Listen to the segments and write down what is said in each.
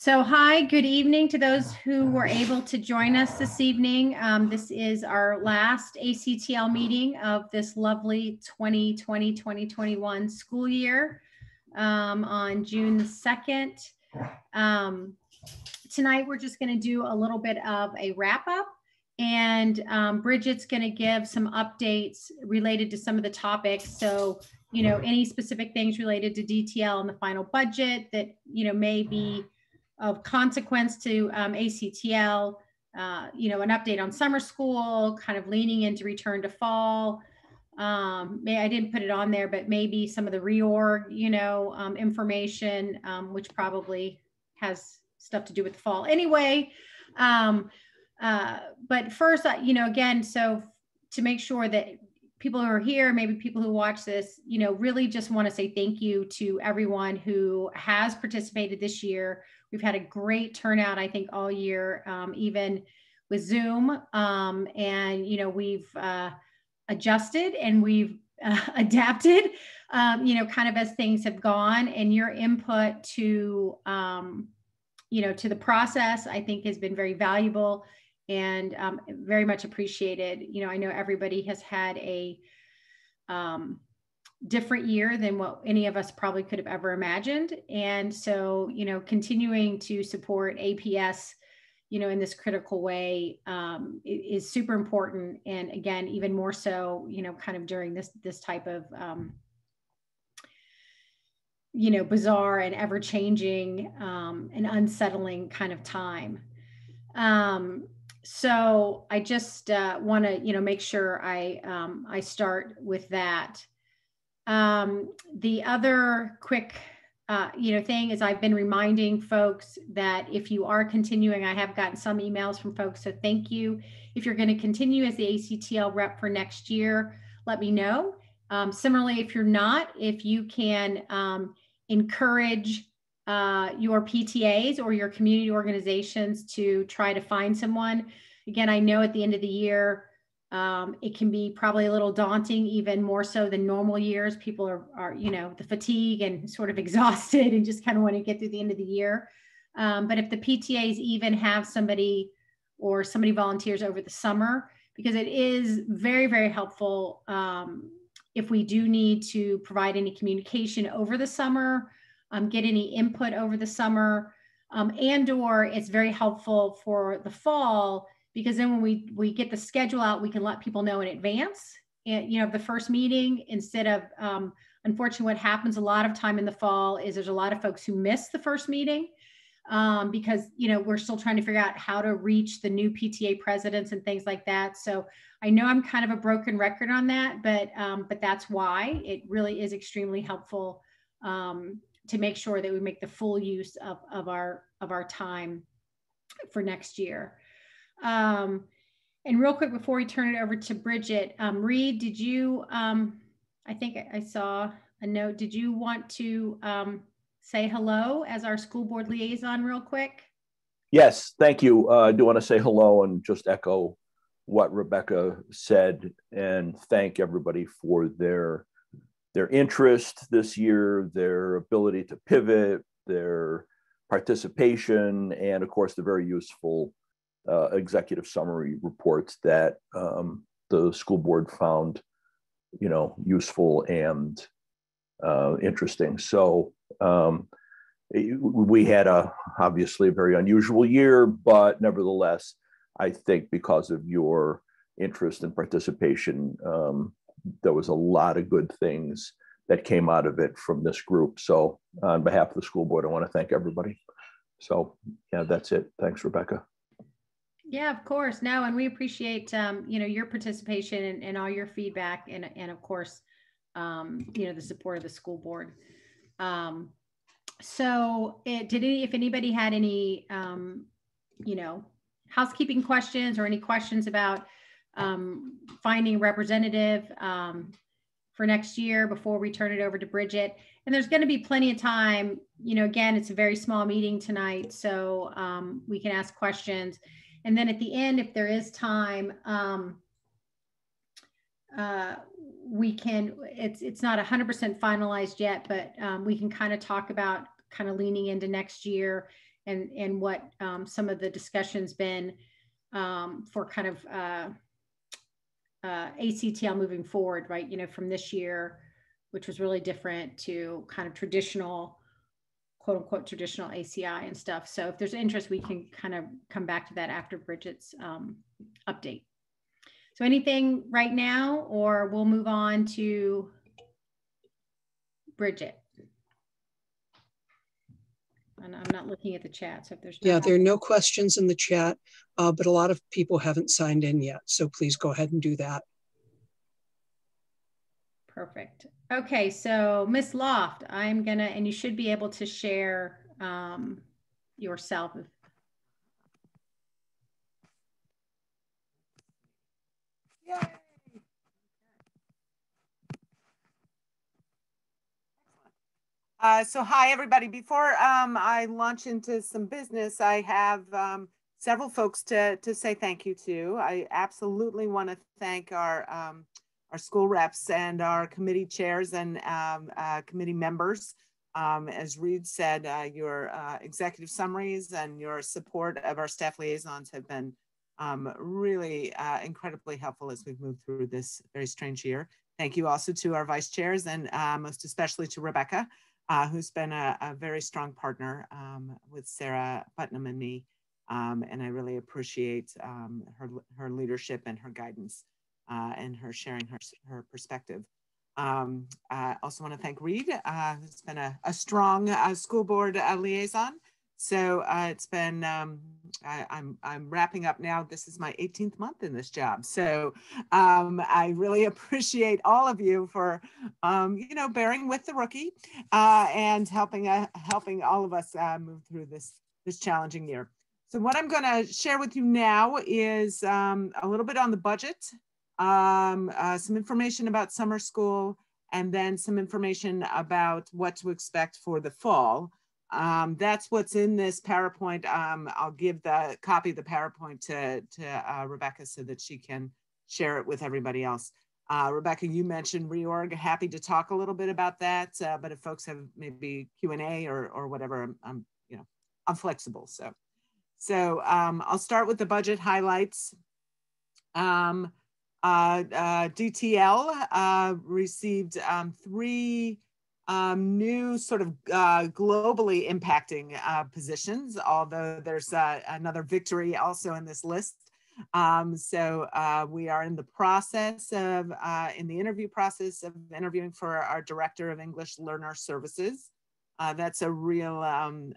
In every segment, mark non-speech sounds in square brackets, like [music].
So, hi, good evening to those who were able to join us this evening. Um, this is our last ACTL meeting of this lovely 2020 2021 school year um, on June the 2nd. Um, tonight, we're just going to do a little bit of a wrap up, and um, Bridget's going to give some updates related to some of the topics. So, you know, any specific things related to DTL and the final budget that, you know, may be of consequence to um, ACTL, uh, you know, an update on summer school, kind of leaning into return to fall. Um, I didn't put it on there, but maybe some of the reorg, you know, um, information, um, which probably has stuff to do with the fall anyway. Um, uh, but first, uh, you know, again, so to make sure that people who are here, maybe people who watch this, you know, really just want to say thank you to everyone who has participated this year We've had a great turnout, I think, all year, um, even with Zoom. Um, and, you know, we've uh, adjusted and we've uh, [laughs] adapted, um, you know, kind of as things have gone. And your input to, um, you know, to the process, I think has been very valuable and um, very much appreciated. You know, I know everybody has had a, um, different year than what any of us probably could have ever imagined. And so, you know, continuing to support APS, you know, in this critical way um, is super important. And again, even more so, you know, kind of during this this type of um, you know bizarre and ever changing um, and unsettling kind of time. Um, so I just uh, want to you know make sure I um, I start with that. Um, the other quick, uh, you know, thing is I've been reminding folks that if you are continuing, I have gotten some emails from folks, so thank you. If you're going to continue as the ACTL rep for next year, let me know. Um, similarly, if you're not, if you can um, encourage uh, your PTAs or your community organizations to try to find someone. Again, I know at the end of the year, um, it can be probably a little daunting, even more so than normal years. People are, are, you know, the fatigue and sort of [laughs] exhausted and just kind of want to get through the end of the year. Um, but if the PTAs even have somebody or somebody volunteers over the summer, because it is very, very helpful um, if we do need to provide any communication over the summer, um, get any input over the summer, um, and or it's very helpful for the fall because then when we we get the schedule out, we can let people know in advance. And you know, the first meeting instead of um, unfortunately, what happens a lot of time in the fall is there's a lot of folks who miss the first meeting um, because you know we're still trying to figure out how to reach the new PTA presidents and things like that. So I know I'm kind of a broken record on that, but um, but that's why it really is extremely helpful um, to make sure that we make the full use of, of our of our time for next year. Um, and real quick before we turn it over to Bridget, um, Reed, did you, um, I think I saw a note, did you want to um, say hello as our school board liaison real quick? Yes, thank you. Uh, I do want to say hello and just echo what Rebecca said and thank everybody for their their interest this year, their ability to pivot, their participation, and of course the very useful uh, executive summary reports that um, the school board found, you know, useful and uh, interesting. So um, we had a obviously a very unusual year, but nevertheless, I think because of your interest and participation, um, there was a lot of good things that came out of it from this group. So on behalf of the school board, I want to thank everybody. So yeah, that's it. Thanks, Rebecca. Yeah, of course. No, and we appreciate um, you know your participation and, and all your feedback, and and of course, um, you know the support of the school board. Um, so, it, did any, if anybody had any, um, you know, housekeeping questions or any questions about um, finding representative um, for next year before we turn it over to Bridget. And there's going to be plenty of time. You know, again, it's a very small meeting tonight, so we can ask questions. And then at the end, if there is time, um, uh, we can, it's, it's not 100% finalized yet, but um, we can kind of talk about kind of leaning into next year and and what um, some of the discussions been um, for kind of uh, uh, ACTL moving forward, right? You know, from this year, which was really different to kind of traditional, quote unquote, traditional ACI and stuff. So if there's interest, we can kind of come back to that after Bridget's um, update. So anything right now, or we'll move on to Bridget. And I'm not looking at the chat, so if there's no yeah, there are no questions in the chat, uh, but a lot of people haven't signed in yet. So please go ahead and do that. Perfect. Okay, so Miss Loft, I'm gonna, and you should be able to share um, yourself. Yay. Uh, so hi everybody. Before um, I launch into some business, I have um, several folks to, to say thank you to. I absolutely want to thank our um, our school reps and our committee chairs and um, uh, committee members. Um, as Reed said, uh, your uh, executive summaries and your support of our staff liaisons have been um, really uh, incredibly helpful as we've moved through this very strange year. Thank you also to our vice chairs and uh, most especially to Rebecca uh, who's been a, a, very strong partner um, with Sarah Putnam and me. Um, and I really appreciate um, her, her leadership and her guidance uh, and her sharing her, her perspective. Um, I also want to thank Reed, uh, who's been a, a strong uh, school board uh, liaison so uh, it's been, um, I, am I'm, I'm wrapping up now. This is my 18th month in this job. So um, I really [laughs] appreciate all of you for, um, you know, bearing with the rookie uh, and helping, uh, helping all of us move through this, this challenging year. So what I'm gonna share with you now is um, a little bit on the budget, um, uh, some information about summer school, and then some information about what to expect for the fall. Um, that's what's in this PowerPoint. Um, I'll give the copy of the PowerPoint to, to uh, Rebecca so that she can share it with everybody else. Uh, Rebecca, you mentioned reorg. Happy to talk a little bit about that. Uh, but if folks have maybe Q and A or or whatever, I'm, I'm, you know I'm flexible. So so um, I'll start with the budget highlights. Um, uh, uh, DTL uh, received um, three um, new sort of uh, globally impacting uh, positions, although there's uh, another victory also in this list. Um, so we are in the process of, in the interview process of interviewing for our Director of English Learner Services. That's a real um,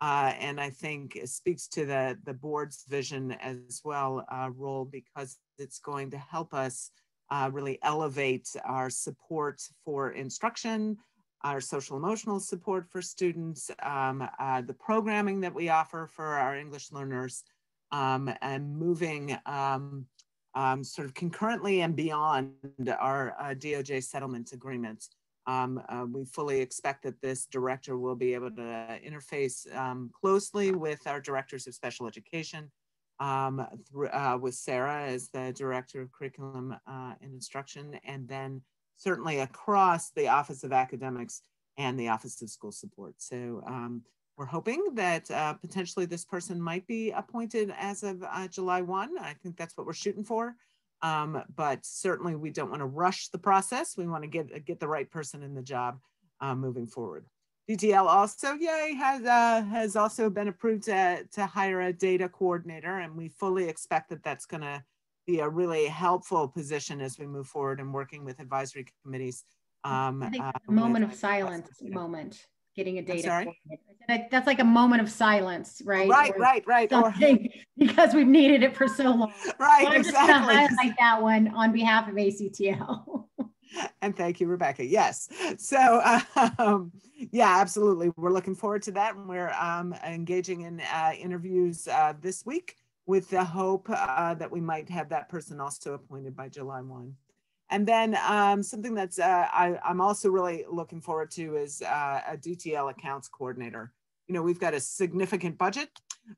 important and I think it speaks to the, the board's vision as well role because it's going to help us uh, really elevate our support for instruction, our social emotional support for students, um, uh, the programming that we offer for our English learners, um, and moving um, um sort of concurrently and beyond our uh, DOJ settlement agreement. Um, uh, we fully expect that this director will be able to interface um, closely with our directors of special education um, through, uh, with Sarah as the Director of Curriculum uh, and Instruction, and then certainly across the Office of Academics and the Office of School Support. So um, we're hoping that uh, potentially this person might be appointed as of uh, July 1. I think that's what we're shooting for. Um, but certainly we don't want to rush the process. We want to get, get the right person in the job uh, moving forward. DTL also, yay, has uh, has also been approved to, to hire a data coordinator, and we fully expect that that's going to be a really helpful position as we move forward and working with advisory committees. Um, I think uh, a moment of silence moment, getting a data That's like a moment of silence, right? Right, or right, right. Or, [laughs] because we've needed it for so long. [laughs] Right, so I'm exactly. just highlight that one on behalf of ACTL. [laughs] and thank you, Rebecca. Yes. So, um, yeah, absolutely. We're looking forward to that. And we're um, engaging in uh, interviews uh, this week with the hope uh, that we might have that person also appointed by July 1. And then um, something that's uh, I, am also really looking forward to is uh, a DTL accounts coordinator. You know, we've got a significant budget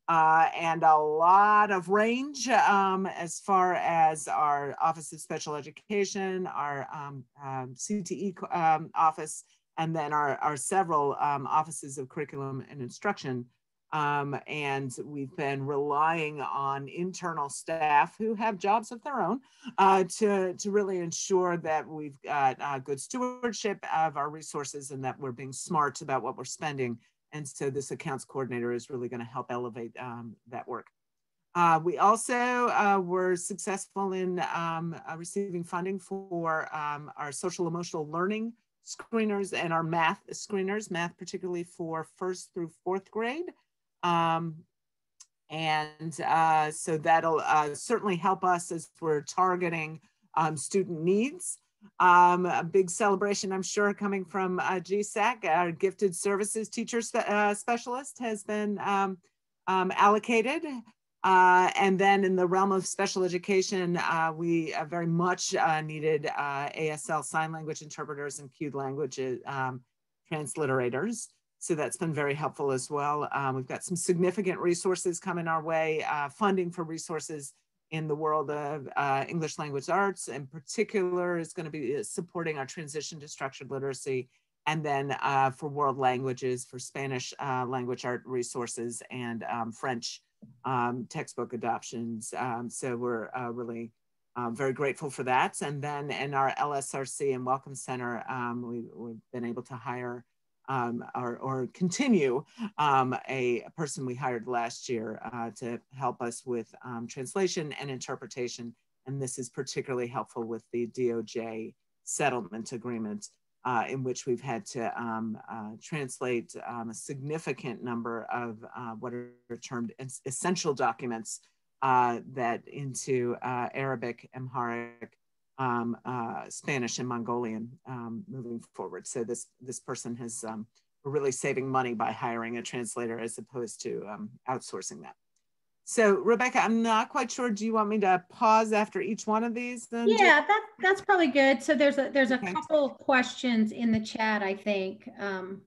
uh, and a lot of range um, as far as our Office of Special Education, our um, um, CTE um, office, and then our, our several um, offices of curriculum and instruction. Um, and we've been relying on internal staff who have jobs of their own uh, to, to really ensure that we've got uh, good stewardship of our resources and that we're being smart about what we're spending. And so this accounts coordinator is really going to help elevate um, that work. Uh, we also uh, were successful in um, uh, receiving funding for um, our social emotional learning screeners and our math screeners, math particularly for first through fourth grade. Um, and uh, so that'll uh, certainly help us as we're targeting um, student needs. Um, a big celebration, I'm sure, coming from uh, GSAC, our gifted services teacher spe uh, specialist has been um, um, allocated. Uh, and then in the realm of special education, uh, we very much needed ASL sign language interpreters and cued language um, transliterators. So that's been very helpful as well. Um, we've got some significant resources coming our way, uh, funding for resources in the world of English language arts in particular is gonna be supporting our transition to structured literacy and then for world languages, for Spanish language art resources and um, French um, textbook adoptions. Um, so we're uh, really um, very grateful for that. And then in our LSRC and Welcome Center, um, we, have been able to hire um, or, or, continue um, a, person we hired last year uh, to help us with translation and interpretation. And this is particularly helpful with the DOJ settlement agreement uh, in which we've had to um, uh, translate um, a significant number of uh, what are termed essential documents uh, that into uh, Arabic, Amharic, um, uh, Spanish, and Mongolian um, moving forward. So this this person has um, really saving money by hiring a translator as opposed to um, outsourcing that. So Rebecca, I'm not quite sure. Do you want me to pause after each one of these? Then yeah, that that's probably good. So there's a there's a okay. couple questions in the chat. I think. Um,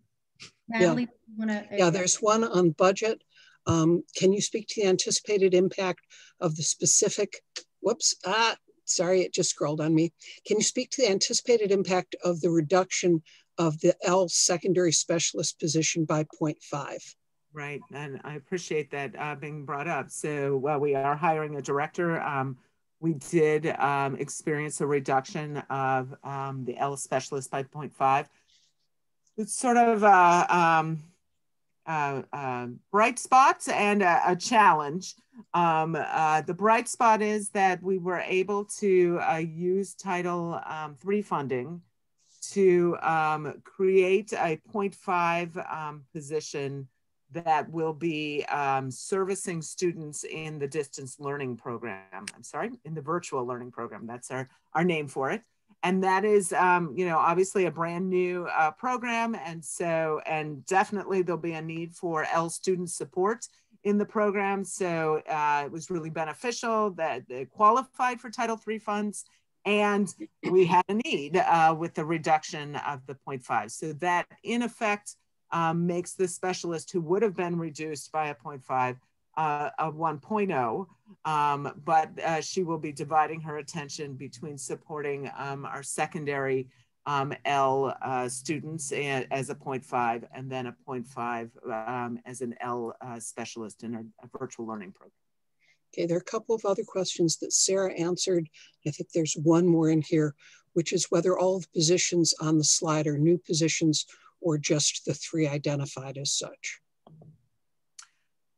Natalie, yeah. Wanna, yeah, there's one on budget. Um, can you speak to the anticipated impact of the specific? Whoops. Ah, sorry, it just scrolled on me. Can you speak to the anticipated impact of the reduction of the EL secondary specialist position by 0.5? Right, and I appreciate that uh, being brought up. So while we are hiring a director, um, we did um, experience a reduction of um, the EL specialist by 0.5. It's sort of a, um, a, a bright spot and a, a challenge. Um, uh, the bright spot is that we were able to uh, use Title um, III funding to create a 0.5 position that will be um, servicing students in the distance learning program. I'm sorry, in the virtual learning program. That's our, our name for it. And that is, um, you know, obviously a brand new uh, program. And so, and definitely there'll be a need for EL student support in the program. So uh, it was really beneficial that they qualified for Title III funds and we had a need uh, with the reduction of the 0.5. So that in effect um, makes the specialist who would have been reduced by a 0.5 uh, a 1.0, um, but uh, she will be dividing her attention between supporting um, our secondary um, EL uh, students as a 0.5 and then a 0.5 um, as an EL uh, specialist in a, a virtual learning program. Okay, there are a couple of other questions that Sarah answered. I think there's one more in here, which is whether all the positions on the slide are new positions or just the three identified as such?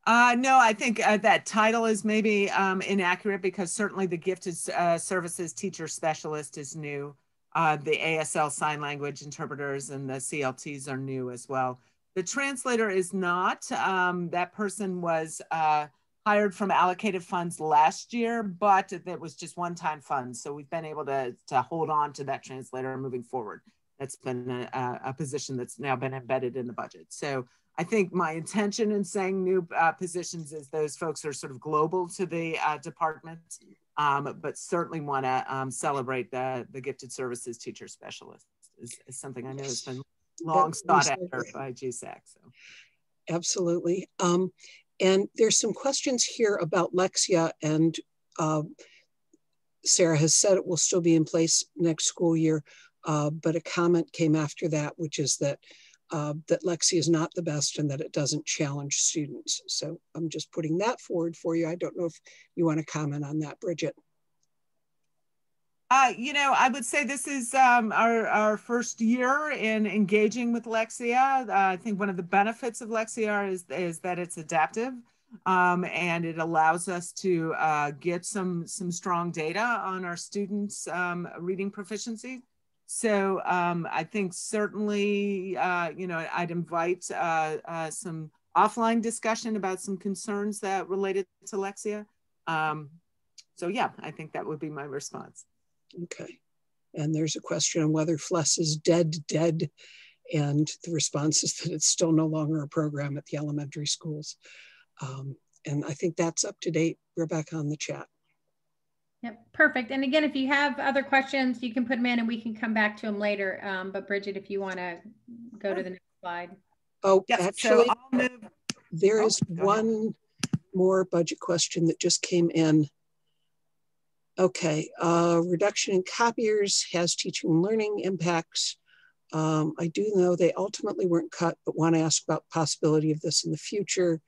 Uh, no, I think uh, that title is maybe um, inaccurate because certainly the gifted uh, services teacher specialist is new. Uh, the ASL sign language interpreters and the CLTs are new as well. The translator is not. Um, that person was uh, hired from allocated funds last year, but it was just one-time funds. So we've been able to, to hold on to that translator moving forward that's been a, a, position that's now been embedded in the budget. So I think my intention in saying new uh, positions is those folks are sort of global to the uh, department, um, but certainly want to um, celebrate the, the gifted services teacher specialist is, is something I know has been long sought after by GSAC. So. Absolutely. Um, and there's some questions here about Lexia and uh, Sarah has said it will still be in place next school year. uh, but a comment came after that, which is that uh, that Lexia is not the best and that it doesn't challenge students. So I'm just putting that forward for you. I don't know if you want to comment on that, Bridget. Uh, you know, I would say this is um, our, our first year in engaging with Lexia. Uh, I think one of the benefits of Lexia is, is that it's adaptive um, and it allows us to uh, get some, some strong data on our students' um, reading proficiency. So um, I think certainly, uh, you know, I'd invite uh, uh, some offline discussion about some concerns that related to Lexia. Um, so yeah, I think that would be my response. Okay. And there's a question on whether FLES is dead, dead. And the response is that it's still no longer a program at the elementary schools. Um, and I think that's up to date, Rebecca, on the chat. Yep, perfect. And again, if you have other questions, you can put them in and we can come back to them later. Um, but Bridget, if you want to go to the next slide. Oh, yes, actually, so there oh, is one more budget question that just came in. Okay, uh, reduction in copiers has teaching and learning impacts. Um, I do know they ultimately weren't cut, but want to ask about possibility of this in the future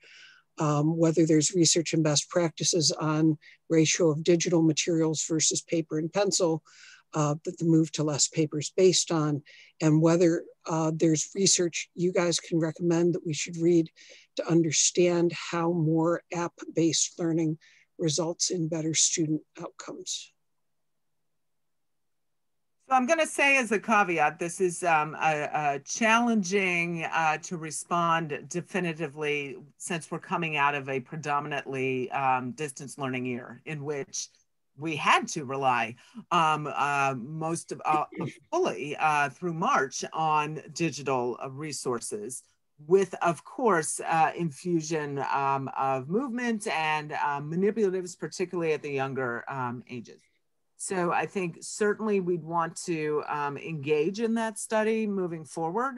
um, whether there's research and best practices on ratio of digital materials versus paper and pencil uh, that the move to less paper is based on, and whether uh, there's research you guys can recommend that we should read to understand how more app-based learning results in better student outcomes. So I'm going to say as a caveat, this is um, a, a challenging uh, to respond definitively since we're coming out of a predominantly um, distance learning year in which we had to rely um, uh, most of uh, [clears throat] fully uh, through March on digital uh, resources with, of course, uh, infusion um, of movement and um, manipulatives, particularly at the younger um, ages. So I think certainly we'd want to um, engage in that study moving forward.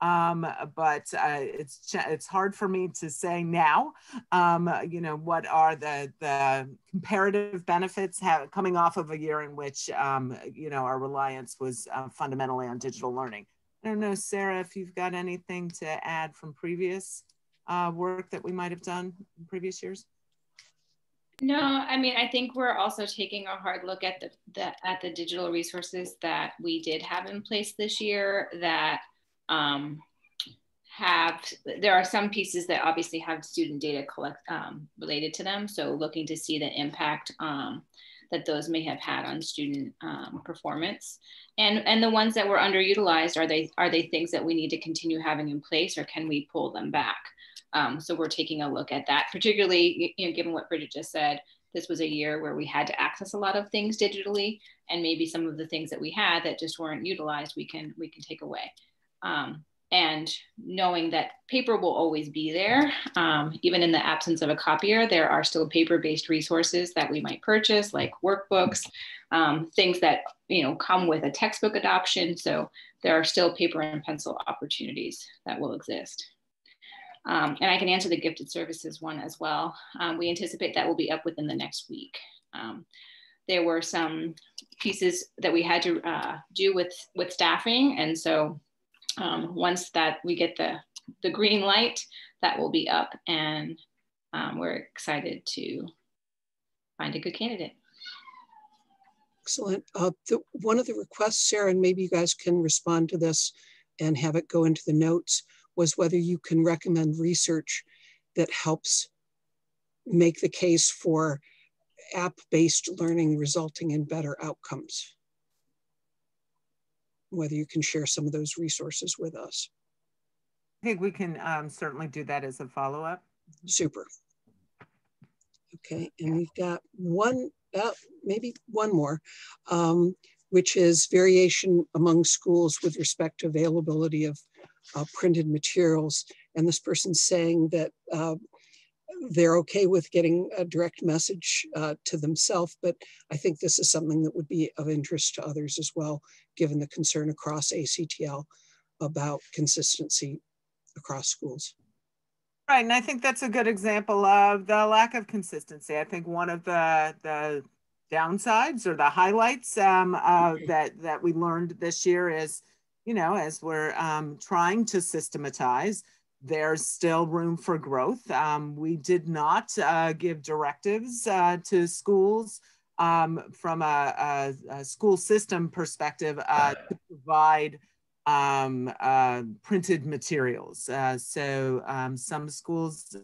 Um, but uh, it's it's hard for me to say now. Um, you know what are the the comparative benefits have, coming off of a year in which um, you know our reliance was uh, fundamentally on digital learning. I don't know, Sarah, if you've got anything to add from previous uh, work that we might have done in previous years. No, I mean, I think we're also taking a hard look at the, the at the digital resources that we did have in place this year that um, have there are some pieces that obviously have student data collect um, related to them. So looking to see the impact um, that those may have had on student um, performance, and and the ones that were underutilized are they are they things that we need to continue having in place, or can we pull them back? Um, so we're taking a look at that, particularly, you know, given what Bridget just said, this was a year where we had to access a lot of things digitally, and maybe some of the things that we had that just weren't utilized, we can we can take away. Um, and knowing that paper will always be there, um, even in the absence of a copier, there are still paper-based resources that we might purchase, like workbooks, um, things that you know come with a textbook adoption. So there are still paper and pencil opportunities that will exist. Um, and I can answer the gifted services one as well. Um, we anticipate that will be up within the next week. Um, there were some pieces that we had to uh, do with, with staffing. And so um, once that we get the, the green light, that will be up and um, we're excited to find a good candidate. Excellent. Uh, the, one of the requests, Sarah, and maybe you guys can respond to this and have it go into the notes was whether you can recommend research that helps make the case for app-based learning resulting in better outcomes. Whether you can share some of those resources with us. I think we can um, certainly do that as a follow-up. Super. Okay, and we've got one, uh, maybe one more, um, which is variation among schools with respect to availability of uh, printed materials. And this person's saying that uh, they're okay with getting a direct message uh, to themselves, but I think this is something that would be of interest to others as well, given the concern across ACTL about consistency across schools. Right, and I think that's a good example of the lack of consistency. I think one of the the downsides or the highlights um, uh, that that we learned this year is, you know, as we're um, trying to systematize, there's still room for growth. Um, we did not uh, give directives uh, to schools um, from a, a, a, school system perspective uh, to provide um, uh, printed materials. Uh, so um, some schools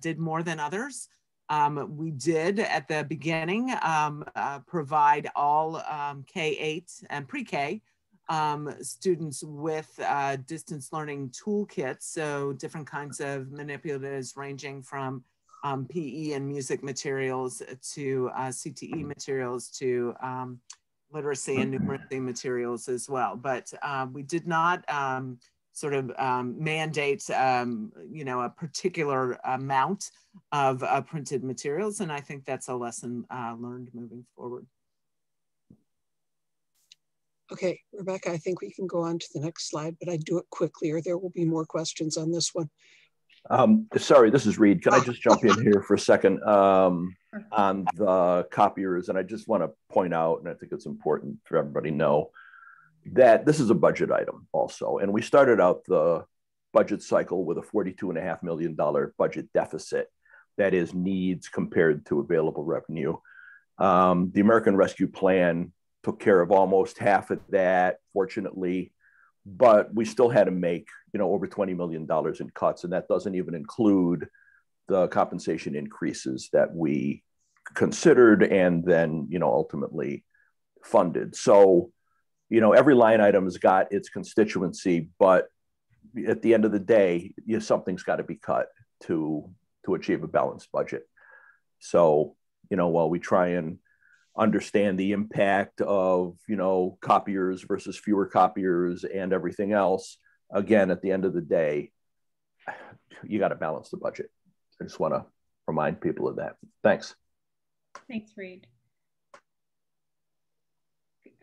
did more than others. Um, we did at the beginning um, uh, provide all um, K-8 and pre-K um, students with uh, distance learning toolkits. So different kinds of manipulatives ranging from um, PE and music materials to uh, CTE materials to um, literacy and numeracy materials as well. But uh, we did not sort of um, mandate, um, you know, a particular amount of uh, printed materials. And I think that's a lesson uh, learned moving forward. Okay, Rebecca, I think we can go on to the next slide, but I do it quickly or there will be more questions on this one. Um, sorry, this is Reed. Can I just jump in here for a second um, on the copiers? And I just want to point out, and I think it's important for everybody to know, that this is a budget item also. And we started out the budget cycle with a $42.5 million budget deficit that is needs compared to available revenue. Um, the American Rescue Plan took care of almost half of that, fortunately, but we still had to make, you know, over $20 million in cuts, and that doesn't even include the compensation increases that we considered and then, you know, ultimately funded. So you know every line item has got its constituency but at the end of the day you know, something's got to be cut to to achieve a balanced budget so you know while we try and understand the impact of you know copiers versus fewer copiers and everything else again at the end of the day you got to balance the budget i just want to remind people of that thanks thanks reed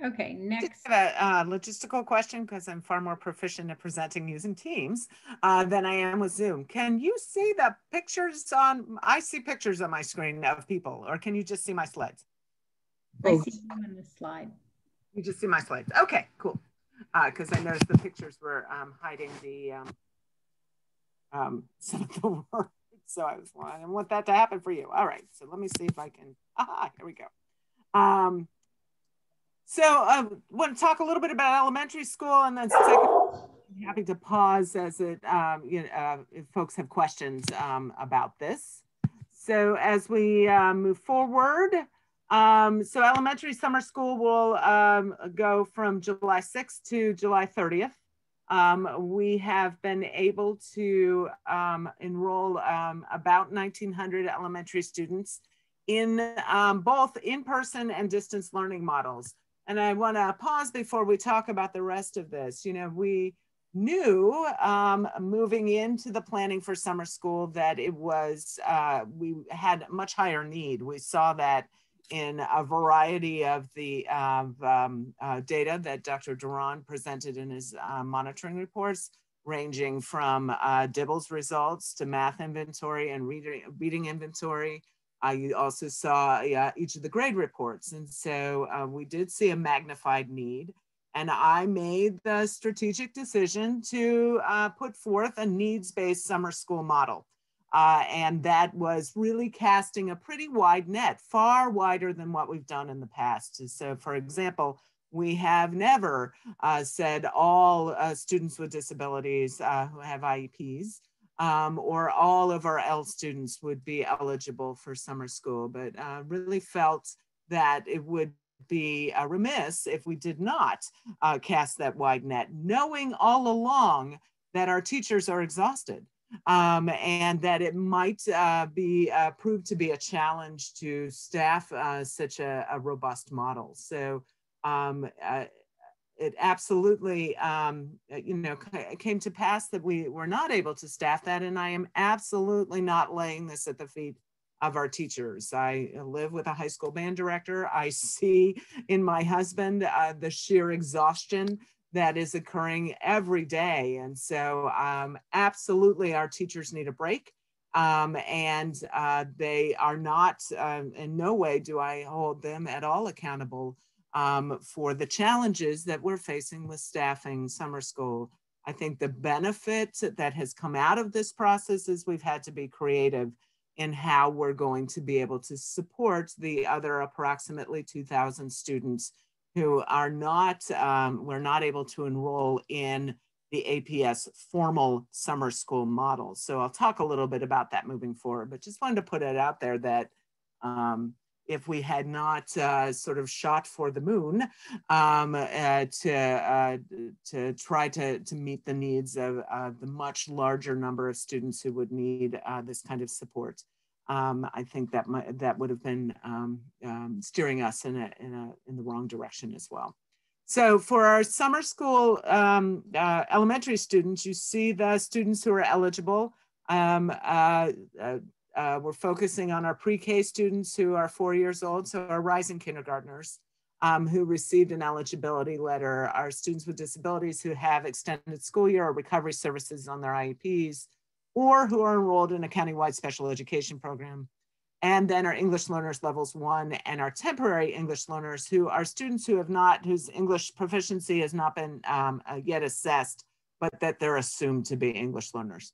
Okay, next. I have a uh, logistical question because I'm far more proficient at presenting using Teams uh, than I am with Zoom. Can you see the pictures on, I see pictures on my screen of people, or can you just see my slides? I see you on the slide. You just see my slides. Okay, cool. Because uh, I noticed the pictures were um, hiding the um, um, [laughs] some of the words. So I was, well, I want that to happen for you. All right, so let me see if I can, Ah, here we go. Um, so I um, want to talk a little bit about elementary school and then second, I'm happy to pause as it, um, you know, uh, if folks have questions um, about this. So as we uh, move forward, um, so elementary summer school will um, go from July 6th to July 30th. Um, we have been able to enroll about 1,900 elementary students in both in-person and distance learning models. And I want to pause before we talk about the rest of this. You know, we knew um, moving into the planning for summer school that it was, uh, we had much higher need. We saw that in a variety of the um, uh, data that Dr. Duran presented in his uh, monitoring reports, ranging from uh, DIBELS results to math inventory and reading, reading inventory, I also saw uh, each of the grade reports. And so uh, we did see a magnified need. And I made the strategic decision to uh, put forth a needs-based summer school model. Uh, and that was really casting a pretty wide net, far wider than what we've done in the past. So for example, we have never uh, said all uh, students with disabilities who have IEPs um, or all of our EL students would be eligible for summer school, but uh, really felt that it would be uh, remiss if we did not uh, cast that wide net, knowing all along that our teachers are exhausted um, and that it might uh, be uh, proved to be a challenge to staff uh, such a, a, robust model. So um, it absolutely, um, uh, you know, came to pass that we were not able to staff that. And I am absolutely not laying this at the feet of our teachers. I live with a high school band director. I see in my husband uh, the sheer exhaustion that is occurring every day. And so um, absolutely our teachers need a break. Um, and uh, they are not, um, in no way do I hold them at all accountable um, for the challenges that we're facing with staffing summer school. I think the benefit that has come out of this process is we've had to be creative in how we're going to be able to support the other approximately 2,000 students who are not, um, we're not able to enroll in the APS formal summer school model. So I'll talk a little bit about that moving forward, but just wanted to put it out there that um, if we had not uh, sort of shot for the moon um, uh, to, uh, to try to, to meet the needs of the much larger number of students who would need uh, this kind of support. Um, I think that might, that would have been um, um, steering us in, a, in, a, in the wrong direction as well. So for our summer school um, uh, elementary students, you see the students who are eligible. Um, uh, uh, uh, we're focusing on our pre-K students who are four years old, so our rising kindergartners um, who received an eligibility letter, our students with disabilities who have extended school year or recovery services on their IEPs, or who are enrolled in a countywide special education program and then our English learners levels one and our temporary English learners who are students who have not, whose English proficiency has not been um, uh, yet assessed, but that they're assumed to be English learners.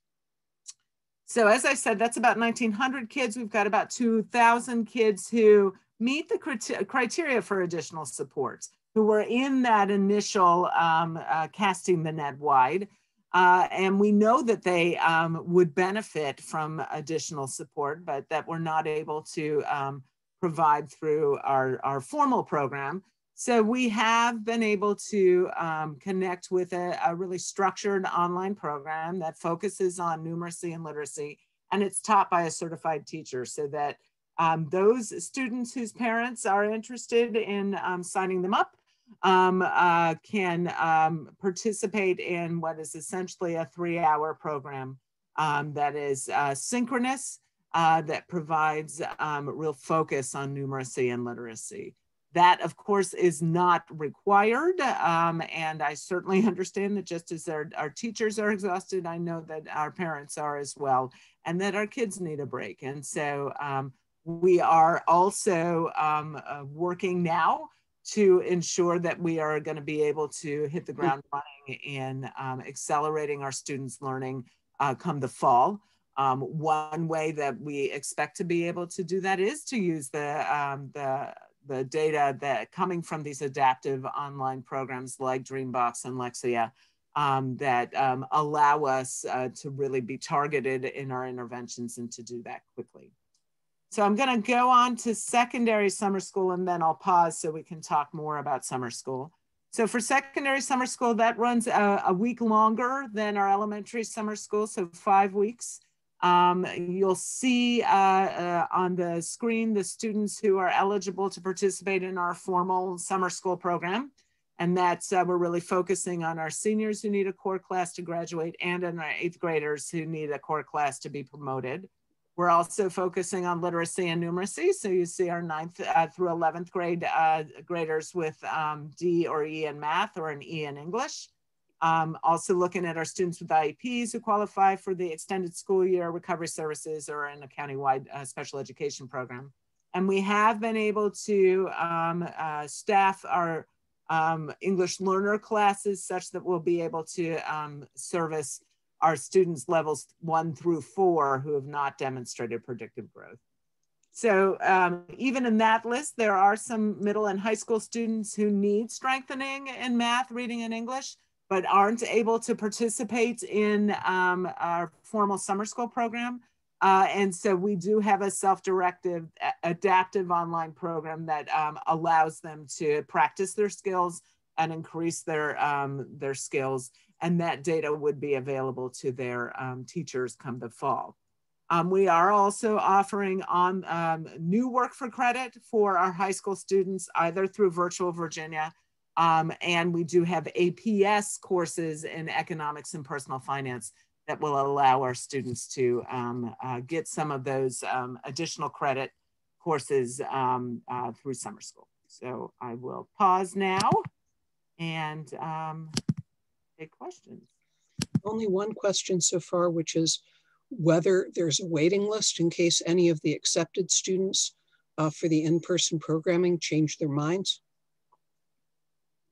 So as I said, that's about 1900 kids. We've got about 2000 kids who meet the criteria for additional supports, who were in that initial um, uh, casting the net wide. Uh, and we know that they um, would benefit from additional support, but that we're not able to um, provide through our, our formal program. So we have been able to um, connect with a, a, really structured online program that focuses on numeracy and literacy, and it's taught by a certified teacher so that um, those students whose parents are interested in um, signing them up um, uh, can um, participate in what is essentially a three hour program um, that is uh, synchronous, uh, that provides um, real focus on numeracy and literacy. That, of course, is not required. Um, and I certainly [laughs] understand that just as our, our teachers are exhausted, I know that our parents are as well, and that our kids need a break. And so um, we are also uh, working now to ensure that we are going to be able to hit the ground running in um, accelerating our students' learning uh, come the fall. Um, one way that we expect to be able to do that is to use the, um, the, the data that coming from these adaptive online programs like Dreambox and Lexia um, that um, allow us uh, to really be targeted in our interventions and to do that quickly. So I'm going to go on to secondary summer school and then I'll pause so we can talk more about summer school. So for secondary summer school, that runs a, a week longer than our elementary summer school, so five weeks. Um, you'll see uh, uh, on the screen the students who are eligible to participate in our formal summer school program. And that's, uh, we're really focusing on our seniors who need a core class to graduate and on our eighth graders who need a core class to be promoted. We're also focusing on literacy and numeracy. So you see our ninth uh, through 11th grade uh, graders with um, D or E in math or an E in English. Um, also looking at our students with IEPs who qualify for the extended school year recovery services or in a countywide uh, special education program. And we have been able to um, uh, staff our um, English learner classes such that we'll be able to um, service our students levels one through four who have not demonstrated predictive growth. So um, even in that list, there are some middle and high school students who need strengthening in math, reading, and English, but aren't able to participate in um, our formal summer school program. Uh, and so we do have a self-directed adaptive online program that um, allows them to practice their skills and increase their, um, their skills and that data would be available to their um, teachers come the fall. Um, we are also offering on um, new work for credit for our high school students, either through Virtual Virginia, um, and we do have APS courses in economics and personal finance that will allow our students to um, uh, get some of those um, additional credit courses uh, through summer school. So I will pause now and take questions. Only one question so far, which is whether there's a waiting list in case any of the accepted students uh, for the in-person programming change their minds?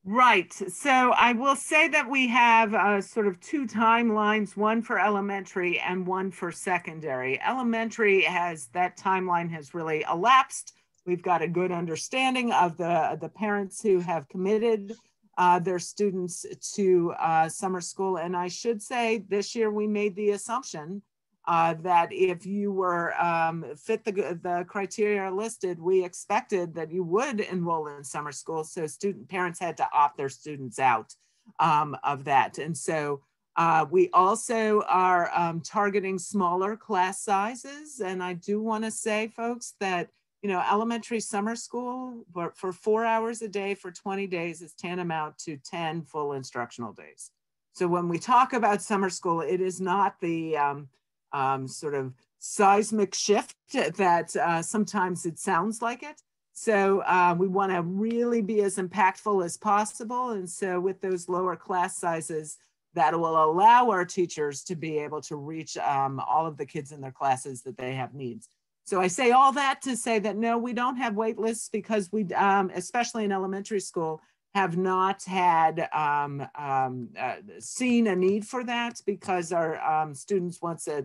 Right. So I will say that we have uh, sort of two timelines, one for elementary and one for secondary. Elementary has that timeline has really elapsed. We've got a good understanding of the, the parents who have committed uh, their students to uh, summer school. And I should say this year we made the assumption uh, that if you were um, fit the, the criteria listed, we expected that you would enroll in summer school. So student parents had to opt their students out um, of that. And so uh, we also are um, targeting smaller class sizes. And I do wanna say folks that you know, elementary summer school for, for four hours a day for 20 days is tantamount to 10 full instructional days. So when we talk about summer school, it is not the, um, um, sort of seismic shift that uh, sometimes it sounds like it. So uh, we want to really be as impactful as possible. And so with those lower class sizes, that will allow our teachers to be able to reach um, all of the kids in their classes that they have needs. So I say all that to say that no, we don't have wait lists because we, um, especially in elementary school, have not had um, um, uh, seen a need for that because our um, students, once, a,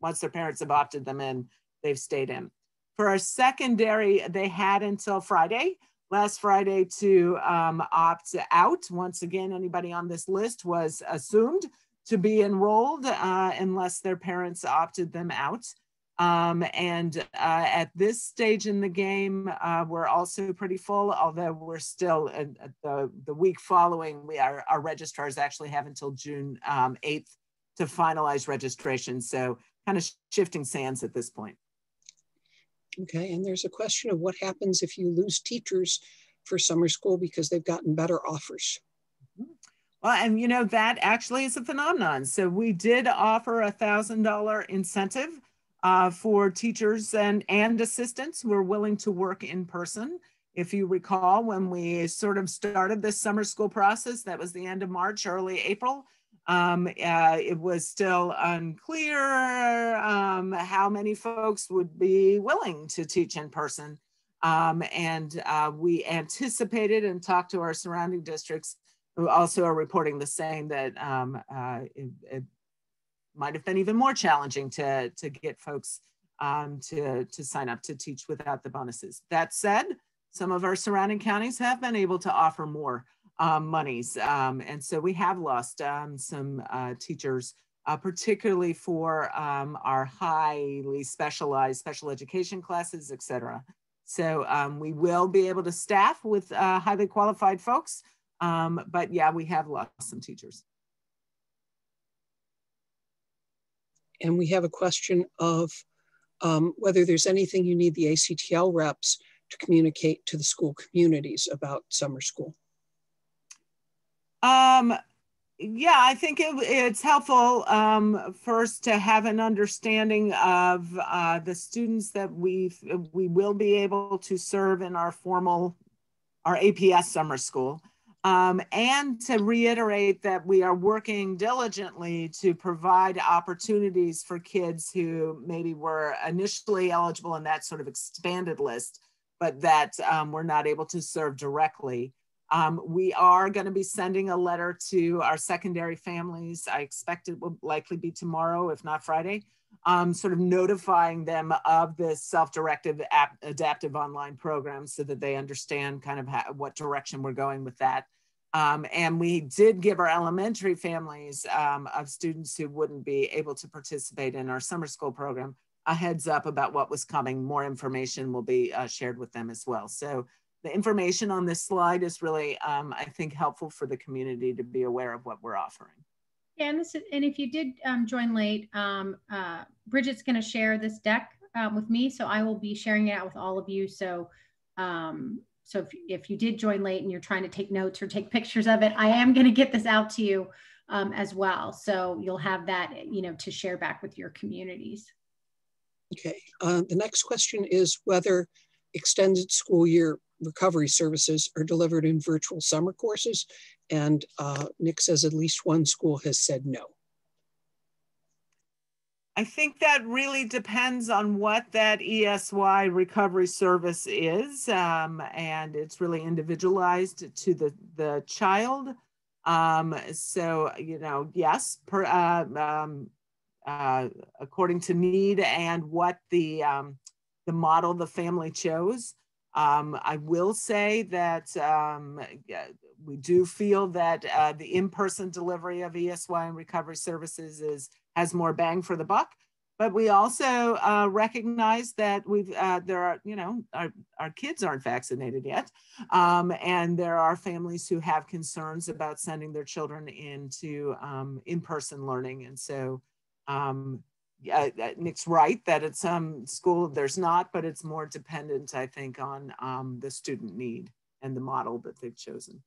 once their parents have opted them in, they've stayed in. For our secondary, they had until Friday, last Friday to um, opt out. Once again, anybody on this list was assumed to be enrolled uh, unless their parents opted them out. Um, and uh, at this stage in the game, uh, we're also pretty full, although we're still uh, the, the week following, we are, our registrars actually have until June um, 8th to finalize registration. So kind of shifting sands at this point. Okay, and there's a question of what happens if you lose teachers for summer school because they've gotten better offers. Mm-hmm. Well, and you know, that actually is a phenomenon. So we did offer a $1,000 incentive uh, for teachers and, and assistants who are willing to work in person. If you recall, when we sort of started this summer school process, that was the end of March, early April, um, uh, it was still unclear um, how many folks would be willing to teach in person. Um, and uh, we anticipated and talked to our surrounding districts who also are reporting the same that um, uh, it, it, might have been even more challenging to, to get folks um, to, to sign up to teach without the bonuses. That said, some of our surrounding counties have been able to offer more um, monies. Um, and so we have lost um, some uh, teachers, uh, particularly for um, our highly specialized special education classes, et cetera. So um, we will be able to staff with uh, highly qualified folks. but yeah, we have lost some teachers. And we have a question of um, whether there's anything you need the ACTL reps to communicate to the school communities about summer school. Um, yeah, I think it, it's helpful um, first to have an understanding of uh, the students that we we will be able to serve in our formal, our APS summer school. Um, and to reiterate that we are working diligently to provide opportunities for kids who maybe were initially eligible in that sort of expanded list, but that um, we're not able to serve directly. Um, we are going to be sending a letter to our secondary families. I expect it will likely be tomorrow, if not Friday, um, sort of notifying them of this self-directed adaptive online program so that they understand kind of how, what direction we're going with that. Um, and we did give our elementary families um, of students who wouldn't be able to participate in our summer school program a heads up about what was coming. More information will be uh, shared with them as well. So the information on this slide is really, um, I think, helpful for the community to be aware of what we're offering. Yeah, and is, and if you did um, join late, um, uh, Bridget's going to share this deck um, with me, so I will be sharing it out with all of you. So um, so if, if you did join late and you're trying to take notes or take pictures of it, I am going to get this out to you um, as well. So you'll have that, you know, to share back with your communities. Okay. Uh, the next question is whether extended school year recovery services are delivered in virtual summer courses. And uh, Nick says at least one school has said no. I think that really depends on what that ESY recovery service is, um, and it's really individualized to the the child. Um, so you know, yes, per, uh, um, uh, according to need and what the um, the model the family chose. Um, I will say that um, we do feel that uh, the in-person delivery of ESY and recovery services is has more bang for the buck. But we also uh, recognize that we've uh, there are you know our, our kids aren't vaccinated yet, um, and there are families who have concerns about sending their children into um, in-person learning, and so yeah, Nick's right that at some school there's not, but it's more dependent, I think, on um, the student need and the model that they've chosen.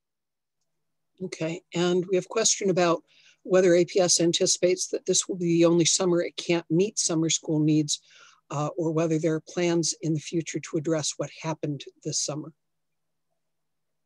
Okay, and we have a question about whether APS anticipates that this will be the only summer it can't meet summer school needs uh, or whether there are plans in the future to address what happened this summer.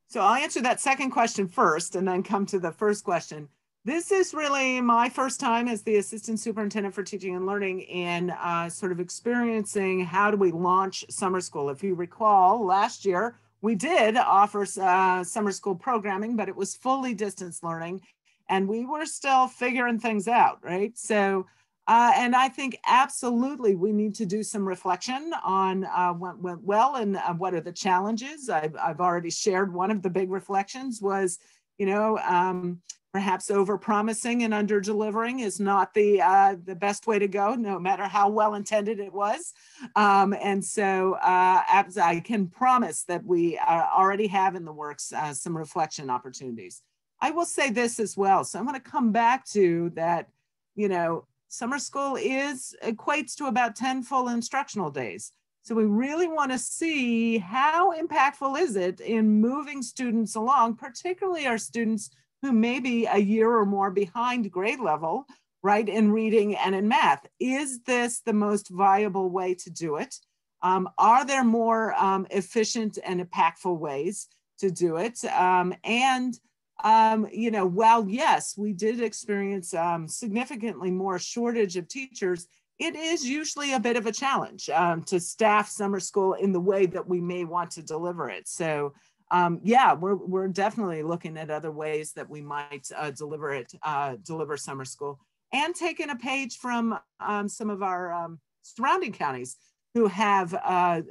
So I'll answer that second question first and then come to the first question. This is really my first time as the assistant superintendent for teaching and learning in uh, sort of experiencing how do we launch summer school. If you recall, last year we did offer uh, summer school programming, but it was fully distance learning and we were still figuring things out, right? So, uh, and I think absolutely we need to do some reflection on uh, what went well and uh, what are the challenges. I've, I've already shared one of the big reflections was, you know, um, perhaps over promising and under delivering is not the uh, the best way to go no matter how well intended it was um, and so uh, i can promise that we uh, already have in the works uh, some reflection opportunities I will say this as well. So I'm going to come back to that, you know, summer school is equates to about 10 full instructional days. So we really want to see how impactful is it in moving students along, particularly our students who may be a year or more behind grade level, right, in reading and in math. Is this the most viable way to do it? Um, are there more um, efficient and impactful ways to do it? Um, and um, you know, while yes, we did experience um, significantly more shortage of teachers, it is usually a bit of a challenge um, to staff summer school in the way that we may want to deliver it. So um, yeah, we're, we're definitely looking at other ways that we might uh, deliver it, uh, deliver summer school and taking a page from um, some of our um, surrounding counties who have uh,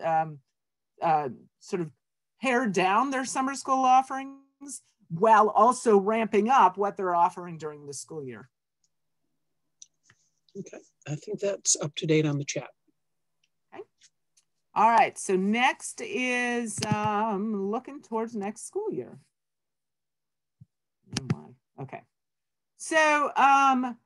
uh, sort of pared down their summer school offerings while also ramping up what they're offering during the school year. Okay, I think that's up to date on the chat. Okay. All right, so next is um, looking towards next school year. Okay, so um,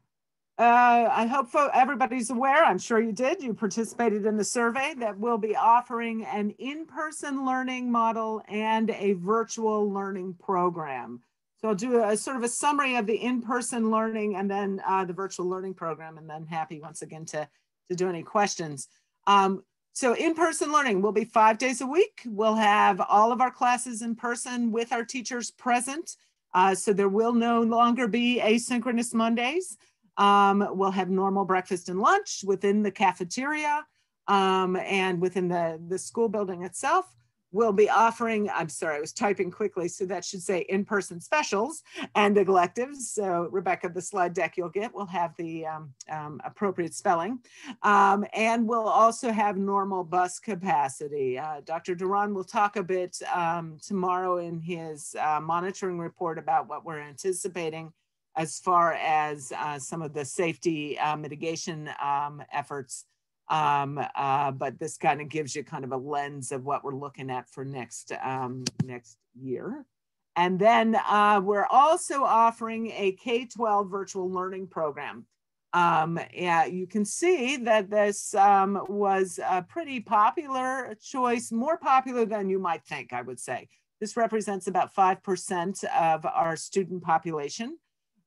uh, I hope everybody's aware, I'm sure you did, you participated in the survey that we'll be offering an in-person learning model and a virtual learning program. So I'll do a sort of a summary of the in-person learning and then uh, the virtual learning program and then happy once again to, to do any questions. Um, so in-person learning will be five days a week. We'll have all of our classes in person with our teachers present. Uh, so there will no longer be asynchronous Mondays. Um, we'll have normal breakfast and lunch within the cafeteria um, and within the, the school building itself. We'll be offering, I'm sorry, I was typing quickly, so that should say in-person specials and electives. So Rebecca, the slide deck you'll get will have the um, um appropriate spelling. Um, and we'll also have normal bus capacity. Uh, Dr. Duran will talk a bit um, tomorrow in his uh, monitoring report about what we're anticipating as far as uh, some of the safety uh, mitigation um, efforts. Um, uh, but this kind of gives you kind of a lens of what we're looking at for next, um, next year. And then uh, we're also offering a K-12 virtual learning program. Um, yeah, you can see that this um, was a pretty popular choice, more popular than you might think, I would say. This represents about 5% of our student population.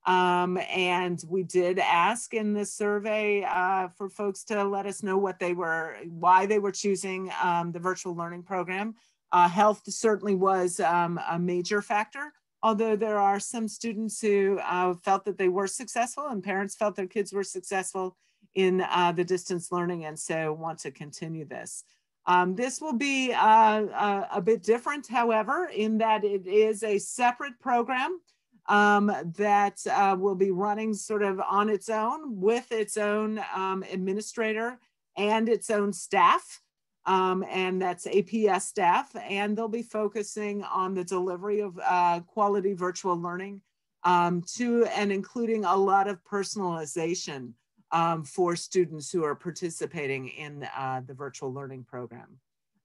Um, and we did ask in this survey uh, for folks to let us know what they were, why they were choosing um, the virtual learning program. Uh, health certainly was um, a major factor, although there are some students who uh, felt that they were successful and parents felt their kids were successful in uh, the distance learning and so want to continue this. Um, this will be uh, a, a, bit different, however, in that it is a separate program um, that uh, will be running sort of on its own with its own um, administrator and its own staff. Um, and that's APS staff. And they'll be focusing on the delivery of uh, quality virtual learning um, to and including a lot of personalization um, for students who are participating in uh, the virtual learning program.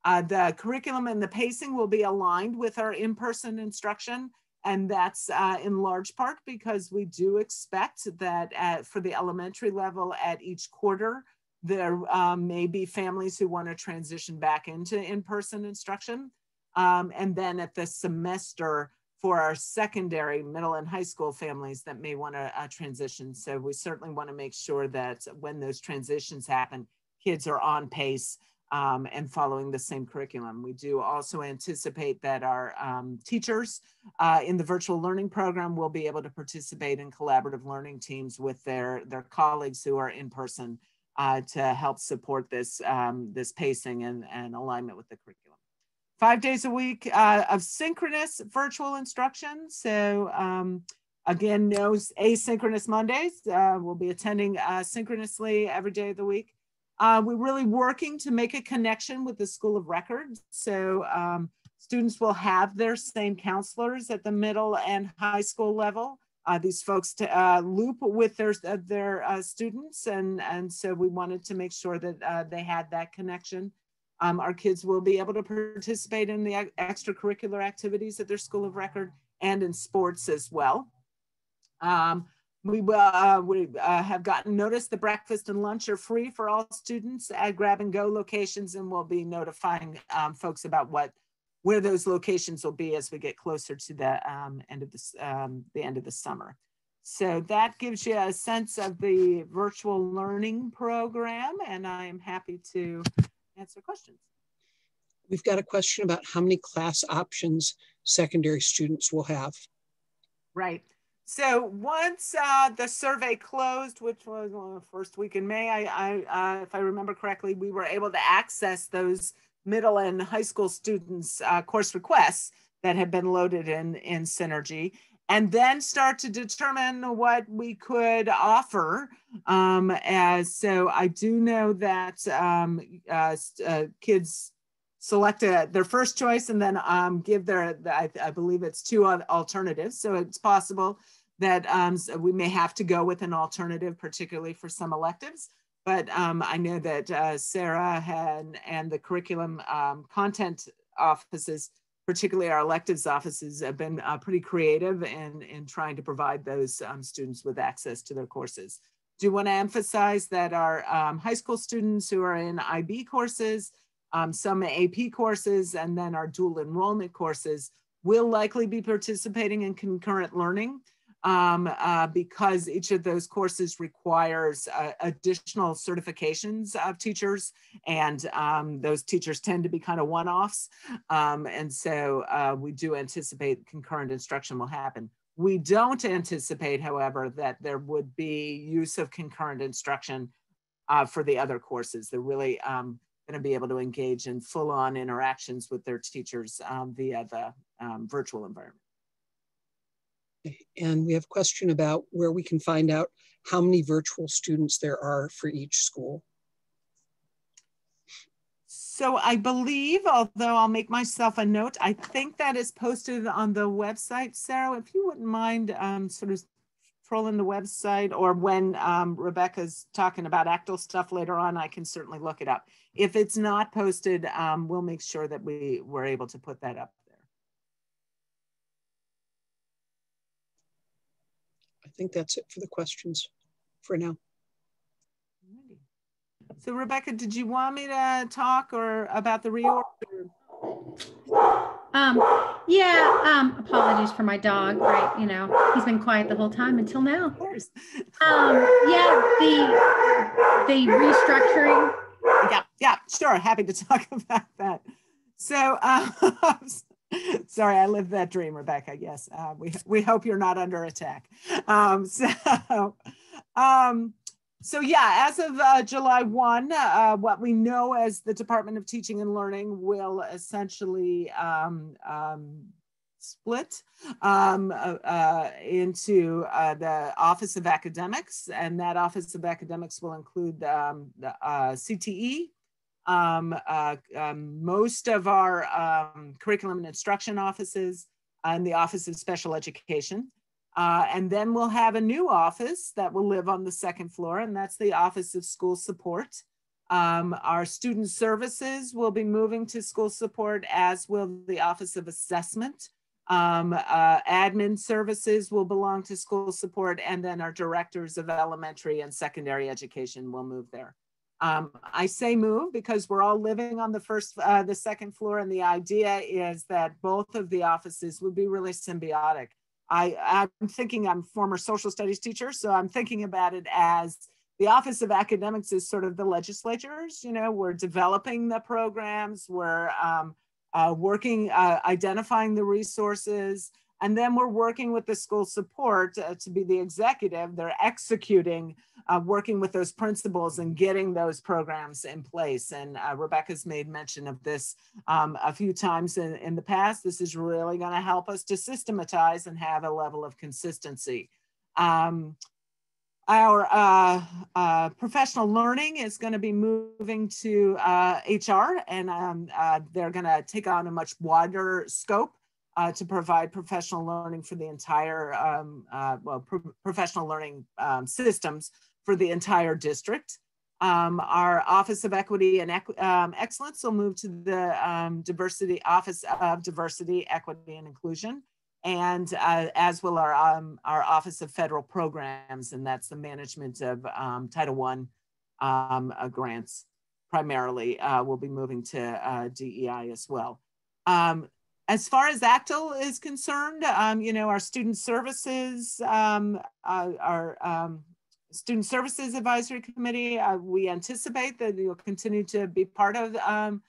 Uh, the curriculum and the pacing will be aligned with our in-person instruction. And that's uh, in large part because we do expect that at, for the elementary level at each quarter, there um, may be families who want to transition back into in-person instruction. Um, and then at the semester, for our secondary middle and high school families that may want to uh, transition. So we certainly want to make sure that when those transitions happen, kids are on pace um, and following the same curriculum. We do also anticipate that our um, teachers uh, in the virtual learning program will be able to participate in collaborative learning teams with their, their colleagues who are in person uh, to help support this, um, this pacing and, and alignment with the curriculum five days a week uh, of synchronous virtual instruction. So um, again, no asynchronous Mondays. Uh, we'll be attending uh, synchronously every day of the week. Uh, we're really working to make a connection with the School of Records. So um, students will have their same counselors at the middle and high school level. Uh, these folks to uh, loop with their, their students. And, and so we wanted to make sure that they had that connection. Um, our kids will be able to participate in the extracurricular activities at their school of record and in sports as well. Um, we, uh, we uh, have gotten notice the breakfast and lunch are free for all students at grab and go locations and we'll be notifying um, folks about what where those locations will be as we get closer to the um, end of this, um, the end of the summer. So that gives you a sense of the virtual learning program and I am happy to answer questions. We've got a question about how many class options secondary students will have. Right. So once uh, the survey closed, which was uh, first week in May, I, I uh, if I remember correctly, we were able to access those middle and high school students' uh, course requests that had been loaded in, in Synergy and then start to determine what we could offer. Um, as so, I do know that um, uh, uh, kids select a, their first choice and then um, give their, I, I, believe it's two alternatives. So it's possible that um, we may have to go with an alternative, particularly for some electives. But um, I know that uh, Sarah and the curriculum um, content offices particularly our electives offices have been uh, pretty creative in, in trying to provide those um, students with access to their courses. Do you want to emphasize that our um, high school students who are in IB courses, um, some AP courses, and then our dual enrollment courses will likely be participating in concurrent learning um, uh, because each of those courses requires uh, additional certifications of teachers and um, those teachers tend to be kind of one-offs. Um, and so uh, we do anticipate concurrent instruction will happen. We don't anticipate, however, that there would be use of concurrent instruction uh, for the other courses. They're really um, going to be able to engage in full-on interactions with their teachers um, via the um, virtual environment. And we have a question about where we can find out how many virtual students there are for each school. So I believe, although I'll make myself a note, I think that is posted on the website. Sarah, if you wouldn't mind um, sort of trolling the website or when um, Rebecca's talking about ACTL stuff later on, I can certainly look it up. If it's not posted, um, we'll make sure that we were able to put that up I think that's it for the questions for now. So Rebecca, did you want me to talk or about the reorg? Um, yeah, um, apologies for my dog, right? You know, he's been quiet the whole time until now. Of course. Um, yeah, the the restructuring. Yeah, yeah, sure. Happy to talk [laughs] about that. So, um, [laughs] Sorry, I lived that dream, Rebecca. Yes, uh, we we hope you're not under attack. Um, [laughs] so, um, so yeah, as of uh, July 1, uh, what we know as the Department of Teaching and Learning will essentially um, um, split um, uh, uh into uh, the Office of Academics, and that Office of Academics will include um, the uh, CTE, um, um, most of our um, curriculum and instruction offices, and the Office of Special Education. Uh, and then we'll have a new office that will live on the second floor, and that's the Office of School Support. Um, our student services will be moving to school support, as will the Office of Assessment. Um, uh, admin services will belong to school support, and then our directors of elementary and secondary education will move there. Um, I say move because we're all living on the first, uh, the second floor, and the idea is that both of the offices would be really symbiotic. I, I'm thinking I'm former social studies teacher, so I'm thinking about it as the Office of Academics is sort of the legislatures. You know, we're developing the programs, we're um, uh, working, uh, identifying the resources, and then we're working with the school support uh, to be the executive. They're executing, uh, working with those principals and getting those programs in place. And uh, Rebecca's made mention of this um, a few times in, in the past. This is really going to help us to systematize and have a level of consistency. Um, our uh, uh, professional learning is going to be moving to uh, HR, and um, uh, they're going to take on a much wider scope uh, to provide professional learning for the entire, um, uh, well, pro professional learning um, systems for the entire district. Um, our Office of Equity and Equ um, Excellence will move to the um, Diversity Office of Diversity, Equity, and Inclusion, and uh, as will our um, our Office of Federal Programs, and that's the management of Title I uh, grants primarily. Uh, will be moving to uh, DEI as well. As far as ACTL is concerned, um, you know, our student services, um, uh, our um, student services advisory committee, uh, we anticipate that you'll continue to be part of um,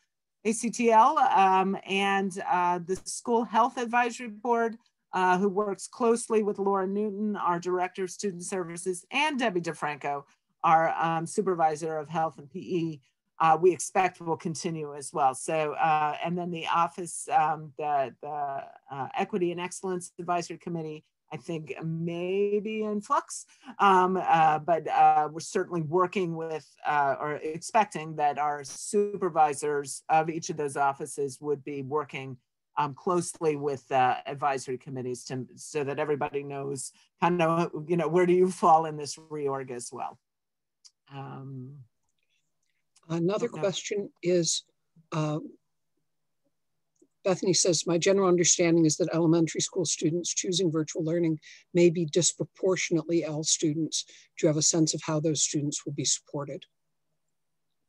ACTL um, and uh, the school health advisory board, uh, who works closely with Laura Newton, our director of student services, and Debbie DeFranco, our um, supervisor of health and PE uh, we expect will continue as well. So, uh, and then the office, um, the, the uh, Equity and Excellence Advisory Committee, I think may be in flux, um, uh, but uh, we're certainly working with uh, or expecting that our supervisors of each of those offices would be working um, closely with advisory committees to, so that everybody knows kind of, you know, where do you fall in this reorg as well. Um, Another question is, uh, Bethany says, my general understanding is that elementary school students choosing virtual learning may be disproportionately EL students. Do you have a sense of how those students will be supported?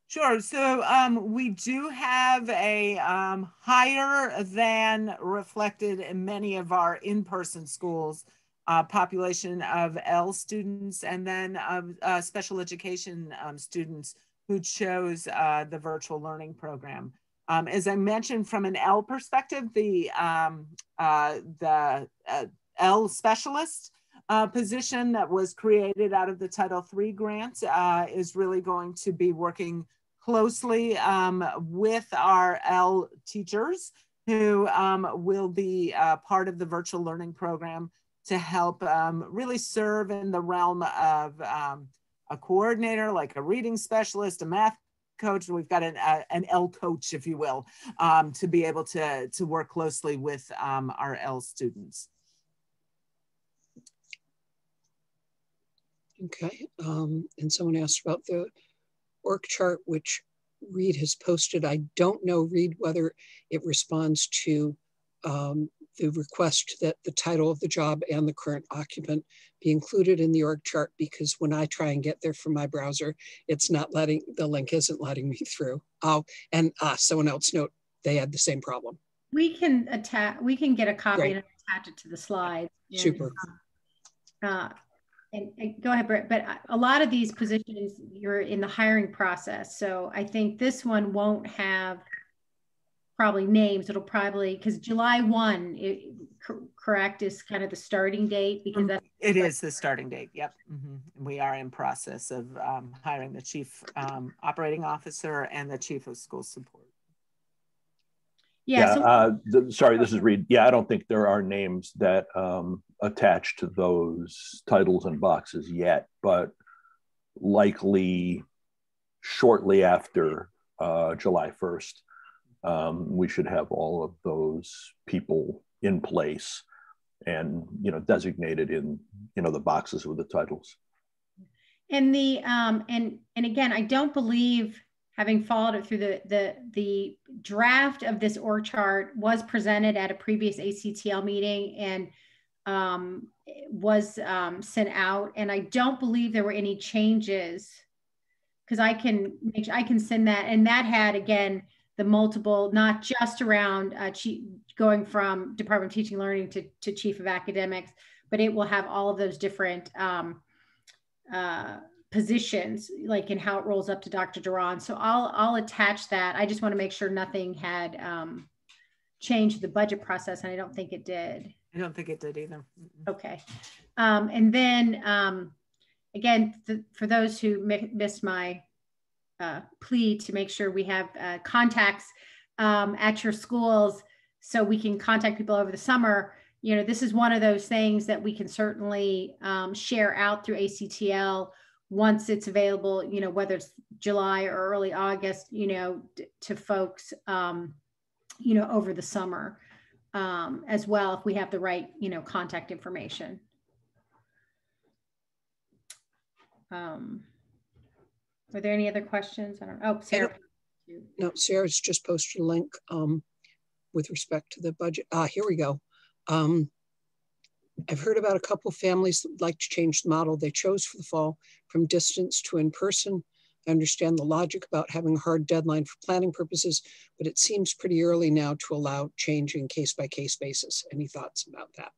Sure. So um, we do have a um, higher than reflected in many of our in-person schools uh, population of EL students and then of uh, special education um, students who chose uh, the virtual learning program. Um, as I mentioned, from an EL perspective, the, um, uh, the uh, EL specialist uh, position that was created out of the Title III grant uh, is really going to be working closely um, with our EL teachers who um, will be uh, part of the virtual learning program to help um, really serve in the realm of um, a coordinator, like a reading specialist, a math coach. and We've got an, uh, an EL coach, if you will, um, to be able to, to work closely with um, our EL students. Okay, um, and someone asked about the org chart, which Reed has posted. I don't know, Reed, whether it responds to um, the request that the title of the job and the current occupant be included in the org chart because when I try and get there from my browser, it's not letting, the link isn't letting me through. Oh, and uh, someone else note, they had the same problem. We can attach, we can get a copy and attach it to the slides. Super. And, uh, and, and, go ahead, Brett. But a lot of these positions, you're in the hiring process. So I think this one won't have probably names. It'll probably because July one, it, correct, is kind of the starting date because Mm, that's It is the starting date, yep. Mhm. We are in process of um, hiring the chief um, operating officer and the chief of school support. yeah. Yeah, so uh, the, sorry, this is Reed. Yeah, I don't think there are names that um, attach to those titles and boxes yet, but likely shortly after uh, July 1st, um, we should have all of those people in place and, you know, designated in, you know, the boxes with the titles. And the um and and again, I don't believe having followed it through the the the draft of this org chart was presented at a previous ACTL meeting and um was um sent out and I don't believe there were any changes because I can make I can send that and that had again the multiple not just around uh, chief, going from Department of Teaching and Learning to, to Chief of Academics, but it will have all of those different um, uh, positions, like in how it rolls up to Dr. Duran. So I'll I'll attach that. I just want to make sure nothing had um, changed the budget process, and I don't think it did. I don't think it did either. Okay, um, and then um, again, th for those who mi missed my uh, plea to make sure we have uh, contacts um, at your schools so we can contact people over the summer you know, this is one of those things that we can certainly um, share out through ACTL once it's available, you know, whether it's July or early August, you know, to folks, um, you know, over the summer um, as well, if we have the right, you know, contact information. Um, are there any other questions? I don't, oh, Sarah. No, Sarah's just posted a link um, with respect to the budget. Ah, here we go. Um, I've heard about a couple families that would like to change the model they chose for the fall from distance to in person. I understand the logic about having a hard deadline for planning purposes, but it seems pretty early now to allow change in case by case basis. Any thoughts about that?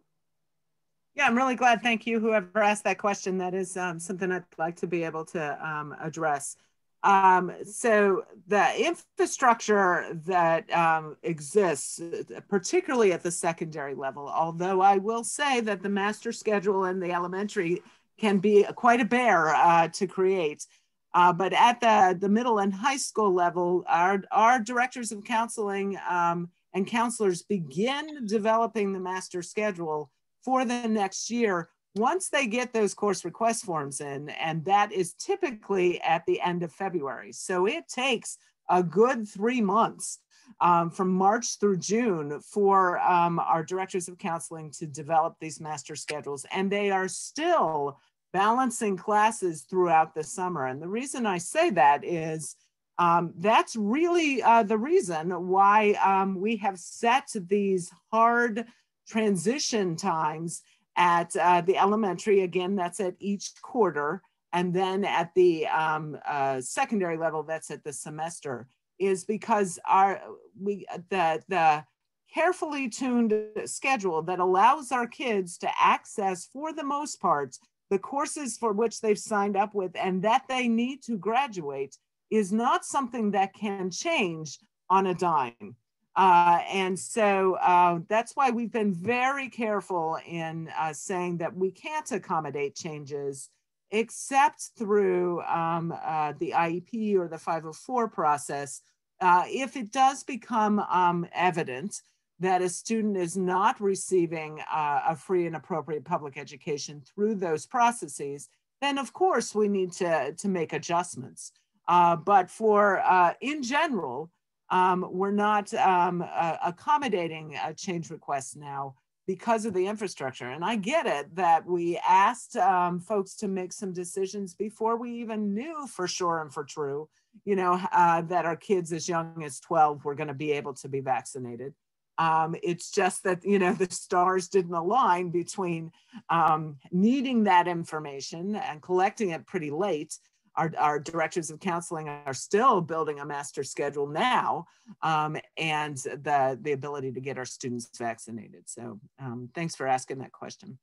Yeah, I'm really glad. Thank you, whoever asked that question. That is um, something I'd like to be able to um, address. Um, so the infrastructure that um, exists, particularly at the secondary level, although I will say that the master schedule in the elementary can be quite a bear uh, to create. Uh, but at the, the middle and high school level, our, our directors of counseling um, and counselors begin developing the master schedule for the next year once they get those course request forms in, and that is typically at the end of February. So it takes a good three months um, from March through June for um, our directors of counseling to develop these master schedules. And they are still balancing classes throughout the summer. And the reason I say that is um, that's really uh, the reason why um, we have set these hard transition times at uh, the elementary, again, that's at each quarter. And then at the um, uh, secondary level, that's at the semester, is because our we the the carefully tuned schedule that allows our kids to access, for the most part, the courses for which they've signed up with and that they need to graduate is not something that can change on a dime. Uh, and so uh, that's why we've been very careful in uh, saying that we can't accommodate changes except through um, uh, the IEP or the 504 process. Uh, if it does become um, evident that a student is not receiving a free and appropriate public education through those processes, then of course we need to, to make adjustments. but for, in general, um, we're not um, uh, accommodating uh, change requests now because of the infrastructure. And I get it that we asked um, folks to make some decisions before we even knew for sure and for true, you know, uh, that our kids as young as 12 were going to be able to be vaccinated. Um, it's just that, you know, [laughs] the stars didn't align between um, needing that information and collecting it pretty late our, our directors of counseling are still building a master schedule now um, and the, the ability to get our students vaccinated. So um, thanks for asking that question.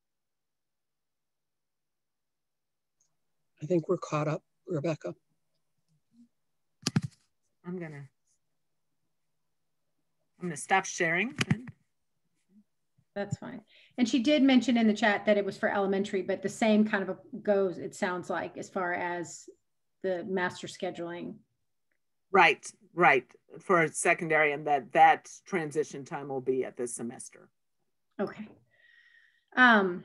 I think we're caught up, Rebecca. I'm gonna. I'm gonna stop sharing. That's fine. And she did mention in the chat that it was for elementary, but the same kind of goes, it sounds like, as far as the master scheduling. Right, right. For secondary and that that transition time will be at this semester. Okay. Um,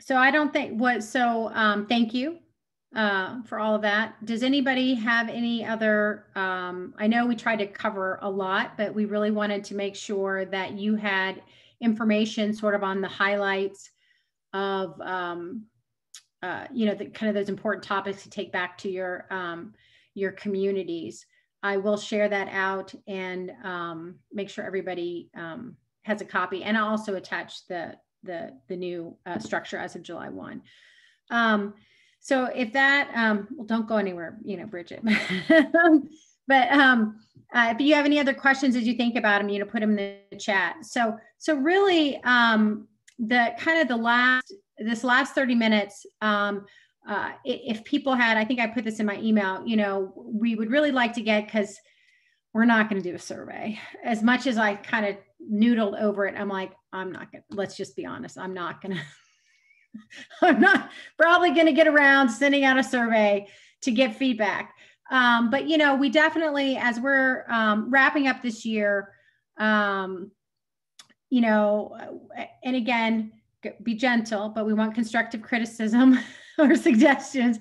so I don't think what, so um, thank you uh, for all of that. Does anybody have any other, um, I know we tried to cover a lot, but we really wanted to make sure that you had information sort of on the highlights of, um, uh, you know, the kind of those important topics to take back to your, um, your communities. I will share that out and um, make sure everybody um, has a copy and I'll also attach the, the, the new uh, structure as of July 1. Um, so if that, um, well, don't go anywhere, you know, Bridget. [laughs] but um, uh, if you have any other questions as you think about them, you know, put them in the chat. So, so really, um, the kind of the last, this last 30 minutes, um, uh, if people had, I think I put this in my email, you know, we would really like to get, because we're not going to do a survey. As much as I kind of noodled over it, I'm like, I'm not going to, let's just be honest, I'm not going [laughs] to I'm not probably going to get around sending out a survey to get feedback. Um, but you know, we definitely, as we're um, wrapping up this year, um, you know, and again, be gentle, but we want constructive criticism [laughs] or suggestions.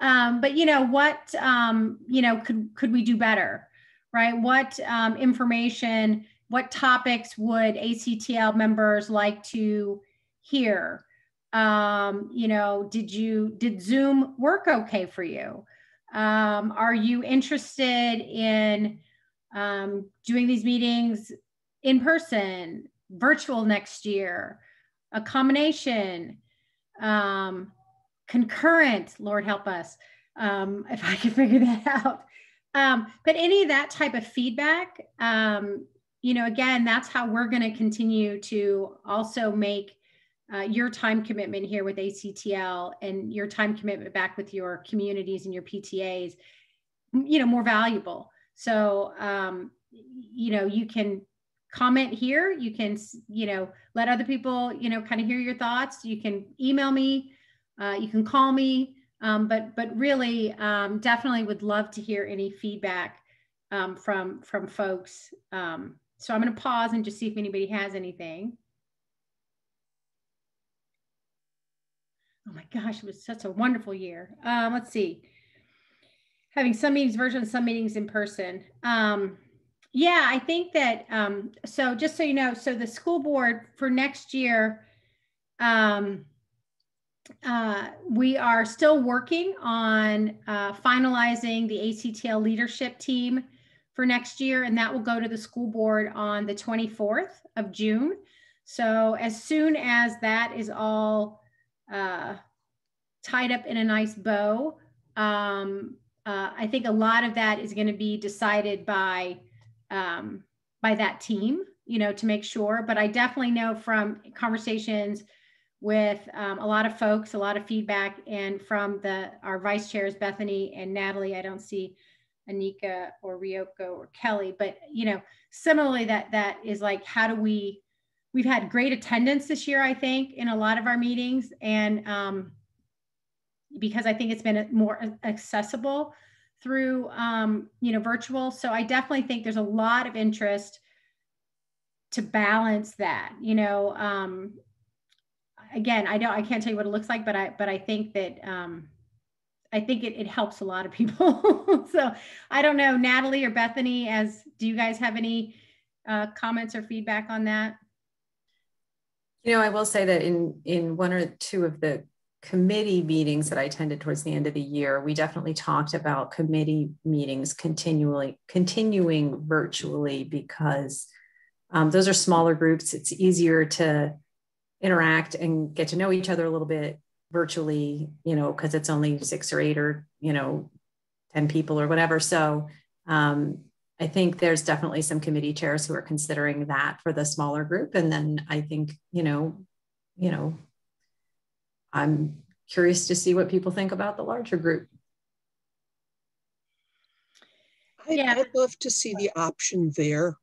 Um, but you know, what um, you know, could could we do better, right? What um, information, what topics would ACTL members like to hear? um, you know did you did zoom work okay for you um, are you interested in um, doing these meetings in person virtual next year a combination um, concurrent lord help us um, [laughs] if i can figure that out um, but any of that type of feedback um, you know again that's how we're going to continue to also make uh, your time commitment here with ACTL and your time commitment back with your communities and your PTAs, you know, more valuable. So, um, you know, you can comment here. You can, you know, let other people, you know, kind of hear your thoughts. You can email me. Uh, you can call me. Um, but but really, um, definitely would love to hear any feedback um, from from folks. Um, so I'm going to pause and just see if anybody has anything. oh my gosh, it was such a wonderful year. Um, let's see. Having some meetings virtual and some meetings in person. Yeah, I think that, um, so just so you know, so the school board for next year, um, uh, we are still working on uh, finalizing the ACTL leadership team for next year, and that will go to the school board on the 24th of June. So as soon as that is all uh, tied up in a nice bow. Um, uh, I think a lot of that is going to be decided by um, by that team, you know, to make sure. But I definitely know from conversations with um, a lot of folks, a lot of feedback, and from the our vice chairs Bethany and Natalie. I don't see Anika or Ryoko or Kelly, but you know, similarly, that that is like, how do we we've had great attendance this year, I think, in a lot of our meetings. And um, because I think it's been more accessible through, um, you know, virtual. So I definitely think there's a lot of interest to balance that, you know, um, again, I don't, I can't tell you what it looks like, but I, but I think that, um, I think it, it helps a lot of people. [laughs] so I don't know, Natalie or Bethany, as do you guys have any uh, comments or feedback on that? You know, I will say that in in one or two of the committee meetings that I attended towards the end of the year, we definitely talked about committee meetings continually continuing virtually because um, those are smaller groups. It's easier to interact and get to know each other a little bit virtually, you know, because it's only six or eight or you know, ten people or whatever. So um, I think there's definitely some committee chairs who are considering that for the smaller group. And then I think, you know, you know, I'm curious to see what people think about the larger group. I'd, yeah. I'd love to see the option there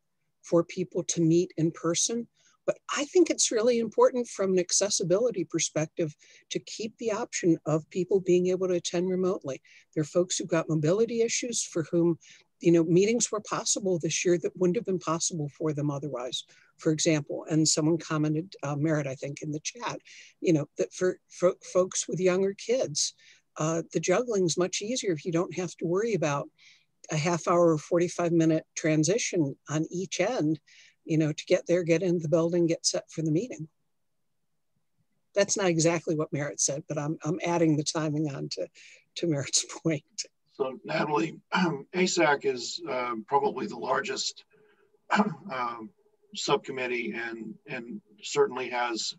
for people to meet in person. But I think it's really important from an accessibility perspective to keep the option of people being able to attend remotely. There are folks who've got mobility issues for whom you know, meetings were possible this year that wouldn't have been possible for them otherwise. For example, and someone commented, uh, Merritt, I think, in the chat, you know, that for, for folks with younger kids, uh, the juggling's much easier if you don't have to worry about a half hour or 45 minute transition on each end, you know, to get there, get in the building, get set for the meeting. That's not exactly what Merritt said, but I'm, I'm adding the timing on to, to Merritt's [laughs] point. So Natalie, um, ASAC is uh, probably the largest uh, subcommittee and, and certainly has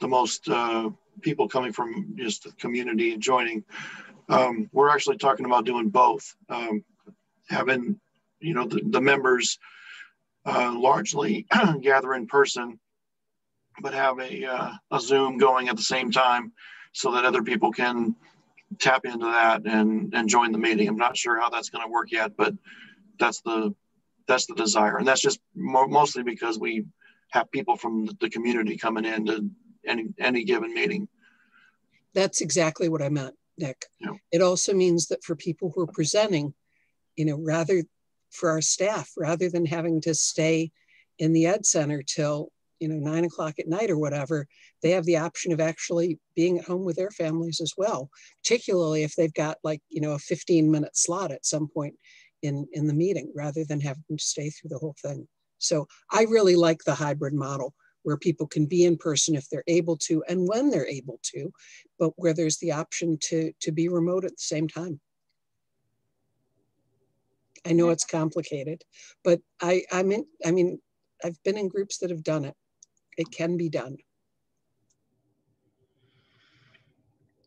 the most uh, people coming from just the community and joining. Um, we're actually talking about doing both, um, having you know the, the members uh, largely [clears throat] gather in person, but have a, uh, a Zoom going at the same time so that other people can tap into that and and join the meeting. I'm not sure how that's going to work yet, but that's the that's the desire, and that's just mo- mostly because we have people from the community coming in to any any given meeting. That's exactly what I meant, Nick. Yeah. It also means that for people who are presenting, you know, rather for our staff, rather than having to stay in the ed center till you know nine o'clock at night or whatever they have the option of actually being at home with their families as well particularly if they've got like you know a 15 minute slot at some point in in the meeting rather than having to stay through the whole thing. So i really like the hybrid model where people can be in person if they're able to and when they're able to but where there's the option to to be remote at the same time. I know it's complicated, but I, I'm in, I mean, I've been in groups that have done it it can be done.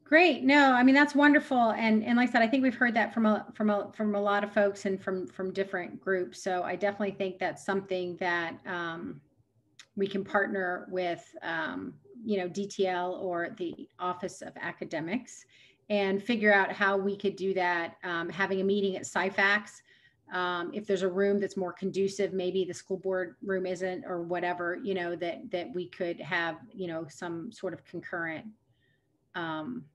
Great. No, I mean that's wonderful, and and like I said, I think we've heard that from a from a from a lot of folks and from from different groups. So I definitely think that's something that um, we can partner with, um, you know, DTL or the Office of Academics, and figure out how we could do that. Um, having a meeting at Syphax um, if there's a room that's more conducive maybe the school board room isn't or whatever you know that that we could have you know some sort of concurrent um,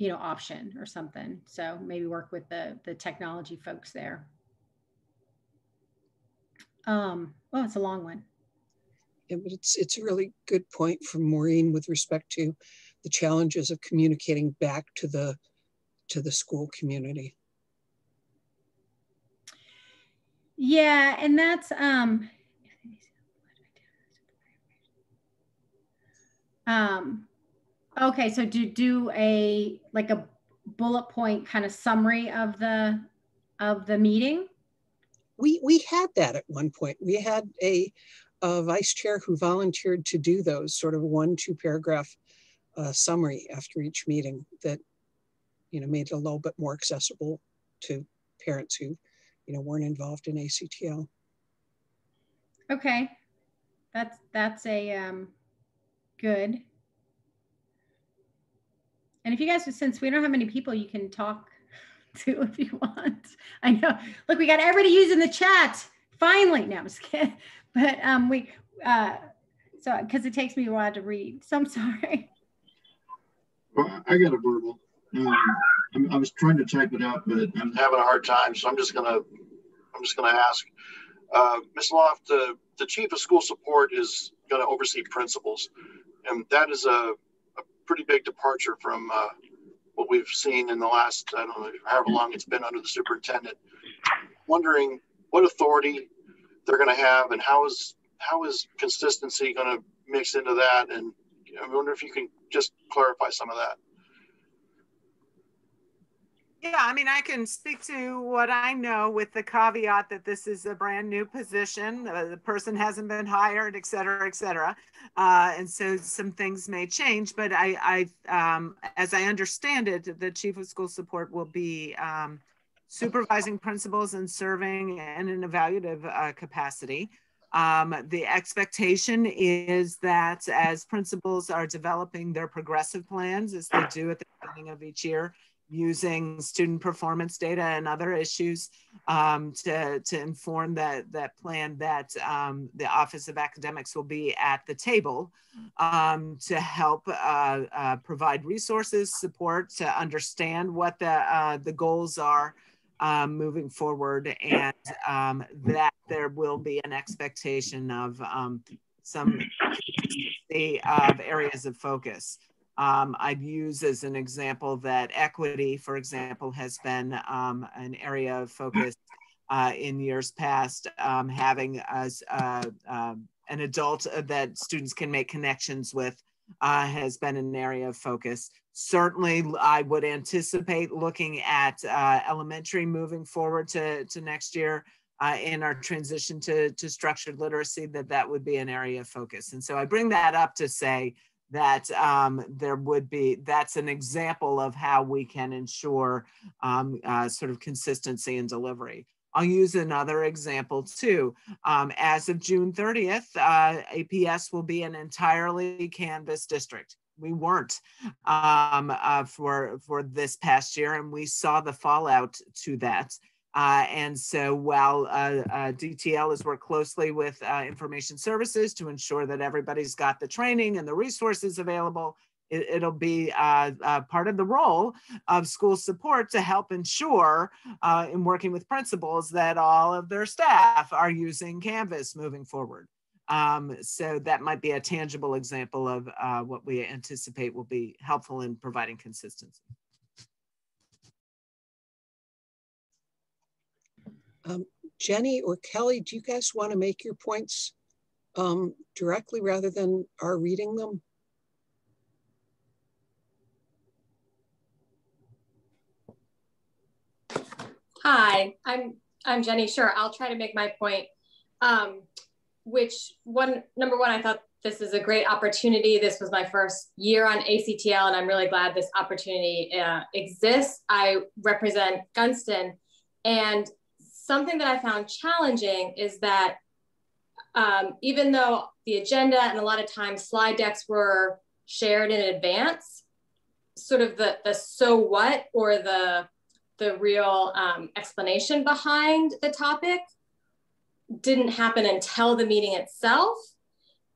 you know option or something. So maybe work with the the technology folks there. Um well it's a long one. Yeah, but it's it's a really good point from maureen with respect to the challenges of communicating back to the to the school community Yeah, and that's um um okay, so do do a like a bullet point kind of summary of the of the meeting? We we had that at one point. We had a, a vice chair who volunteered to do those sort of one two paragraph uh, summary after each meeting that you know made it a little bit more accessible to parents who you know, weren't involved in ACTL. Okay, that's that's a um, good. And if you guys, since we don't have many people, you can talk [laughs] to if you want. I know. Look, we got everybody using the chat. Finally, no, I'm just kidding. [laughs] But um, we uh, so because it takes me a while to read, so I'm [laughs] sorry. Well, I got a verbal. Um, i was trying to type it out, but I'm having a hard time, so I'm just gonna I'm just gonna ask. Uh, Ms. Loft, the, the chief of school support is going to oversee principals, and that is a, a pretty big departure from uh, what we've seen in the last I don't know however long it's been under the superintendent. Wondering what authority they're going to have, and how is how is consistency going to mix into that, and I wonder if you can just clarify some of that. Yeah, I mean, I can speak to what I know with the caveat that this is a brand new position. Uh, the person hasn't been hired, et cetera, et cetera. Uh, and so some things may change. But I, I um, as I understand it, the chief of school support will be um, supervising principals and serving in an evaluative uh, capacity. Um, the expectation is that as principals are developing their progressive plans, as they do at the beginning of each year, using student performance data and other issues um, to, to inform that, that plan that um, the Office of Academics will be at the table um, to help uh, uh, provide resources, support, to understand what the, uh, the goals are um, moving forward and um, that there will be an expectation of um, some of areas of focus. Um, I'd use as an example that equity, for example, has been um, an area of focus uh, in years past, um, having as uh, um, an adult that students can make connections with uh, has been an area of focus. Certainly, I would anticipate looking at uh, elementary moving forward to, to next year uh, in our transition to, to structured literacy, that that would be an area of focus. And so I bring that up to say that um, there would be, that's an example of how we can ensure um, uh, sort of consistency in delivery. I'll use another example too. Um, as of June 30th, uh, APS will be an entirely Canvas district. We weren't um, uh, for, for this past year, and we saw the fallout to that. Uh, and so while uh, uh, DTL has worked closely with uh, information services to ensure that everybody's got the training and the resources available, it, will be uh, uh, part of the role of school support to help ensure in working with principals that all of their staff are using Canvas moving forward. Um, so that might be a tangible example of what we anticipate will be helpful in providing consistency. Um, Jenny or Kelly, do you guys want to make your points um, directly rather than our reading them? Hi, I'm I'm Jenny. Sure, I'll try to make my point. Um, which one? Number one, I thought this is a great opportunity. This was my first year on ACTL, and I'm really glad this opportunity uh, exists. I represent Gunston, and something that I found challenging is that um, even though the agenda and a lot of times slide decks were shared in advance, sort of the, the so what or the, the real um, explanation behind the topic didn't happen until the meeting itself.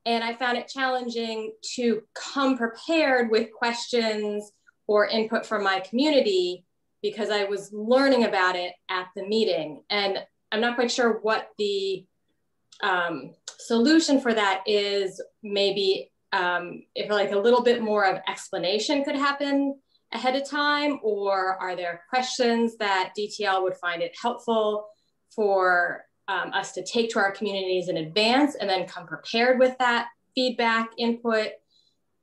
And I found it challenging to come prepared with questions or input from my community because I was learning about it at the meeting. And I'm not quite sure what the um, solution for that is. Maybe um, if like a little bit more of explanation could happen ahead of time, or are there questions that DTL would find it helpful for um, us to take to our communities in advance and then come prepared with that feedback input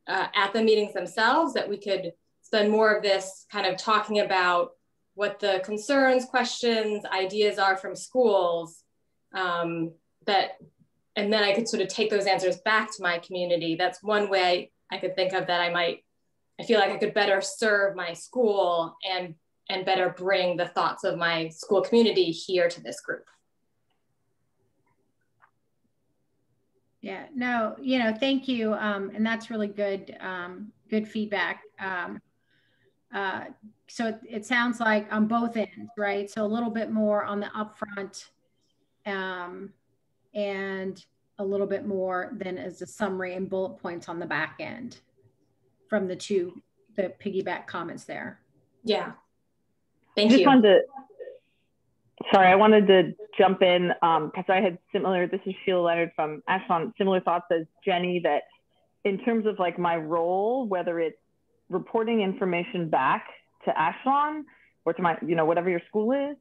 uh, at the meetings themselves that we could spend more of this kind of talking about what the concerns, questions, ideas are from schools um, that, and then I could sort of take those answers back to my community. That's one way I could think of that I might, I feel like I could better serve my school and, and better bring the thoughts of my school community here to this group. Yeah, no, you know, thank you. Um, and that's really good, um, good feedback. Um, uh, so it, it, sounds like on both ends, right? So a little bit more on the upfront um, and a little bit more than as a summary and bullet points on the back end from the two, the piggyback comments there. Yeah. Thank I just you. Wanted to, sorry, I wanted to jump in because um, I had similar, this is Sheila Leonard from Ashlawn, similar thoughts as Jenny that in terms of like my role, whether it's reporting information back to Ashlawn or to my, you know, whatever your school is,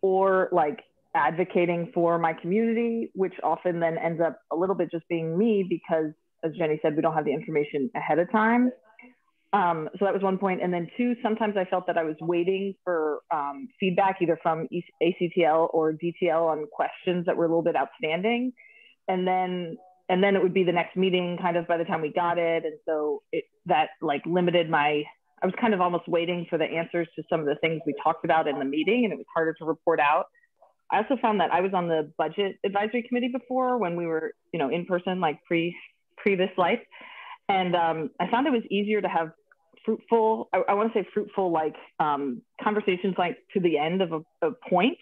or like advocating for my community, which often then ends up a little bit just being me because, as Jenny said, we don't have the information ahead of time. Um, so that was one point. And then two, sometimes I felt that I was waiting for um, feedback either from ACTL or DTL on questions that were a little bit outstanding. And then and then it would be the next meeting kind of by the time we got it. And so it that like limited my i was kind of almost waiting for the answers to some of the things we talked about in the meeting and it was harder to report out. I also found that i was on the budget advisory committee before when we were you know in person like pre previous life. And um, i found it was easier to have fruitful, I, I want to say fruitful, like um, conversations like to the end of a, a, point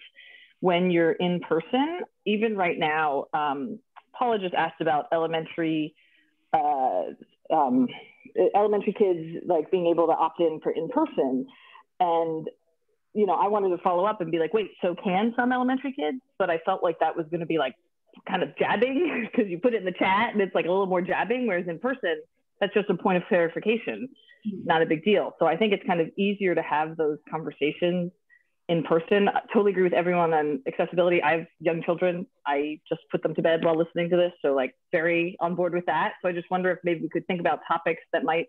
when you're in person. Even right now, um, Paula just asked about elementary, uh, um, elementary kids like being able to opt in for in person. And, you know, I wanted to follow up and be like, wait, so can some elementary kids? But I felt like that was going to be like kind of jabbing [laughs] because you put it in the chat and it's like a little more jabbing, whereas in person, that's just a point of clarification, mm-hmm. not a big deal. So I think it's kind of easier to have those conversations in person. I totally agree with everyone on accessibility. I have young children. I just put them to bed while listening to this. So like very on board with that. So I just wonder if maybe we could think about topics that might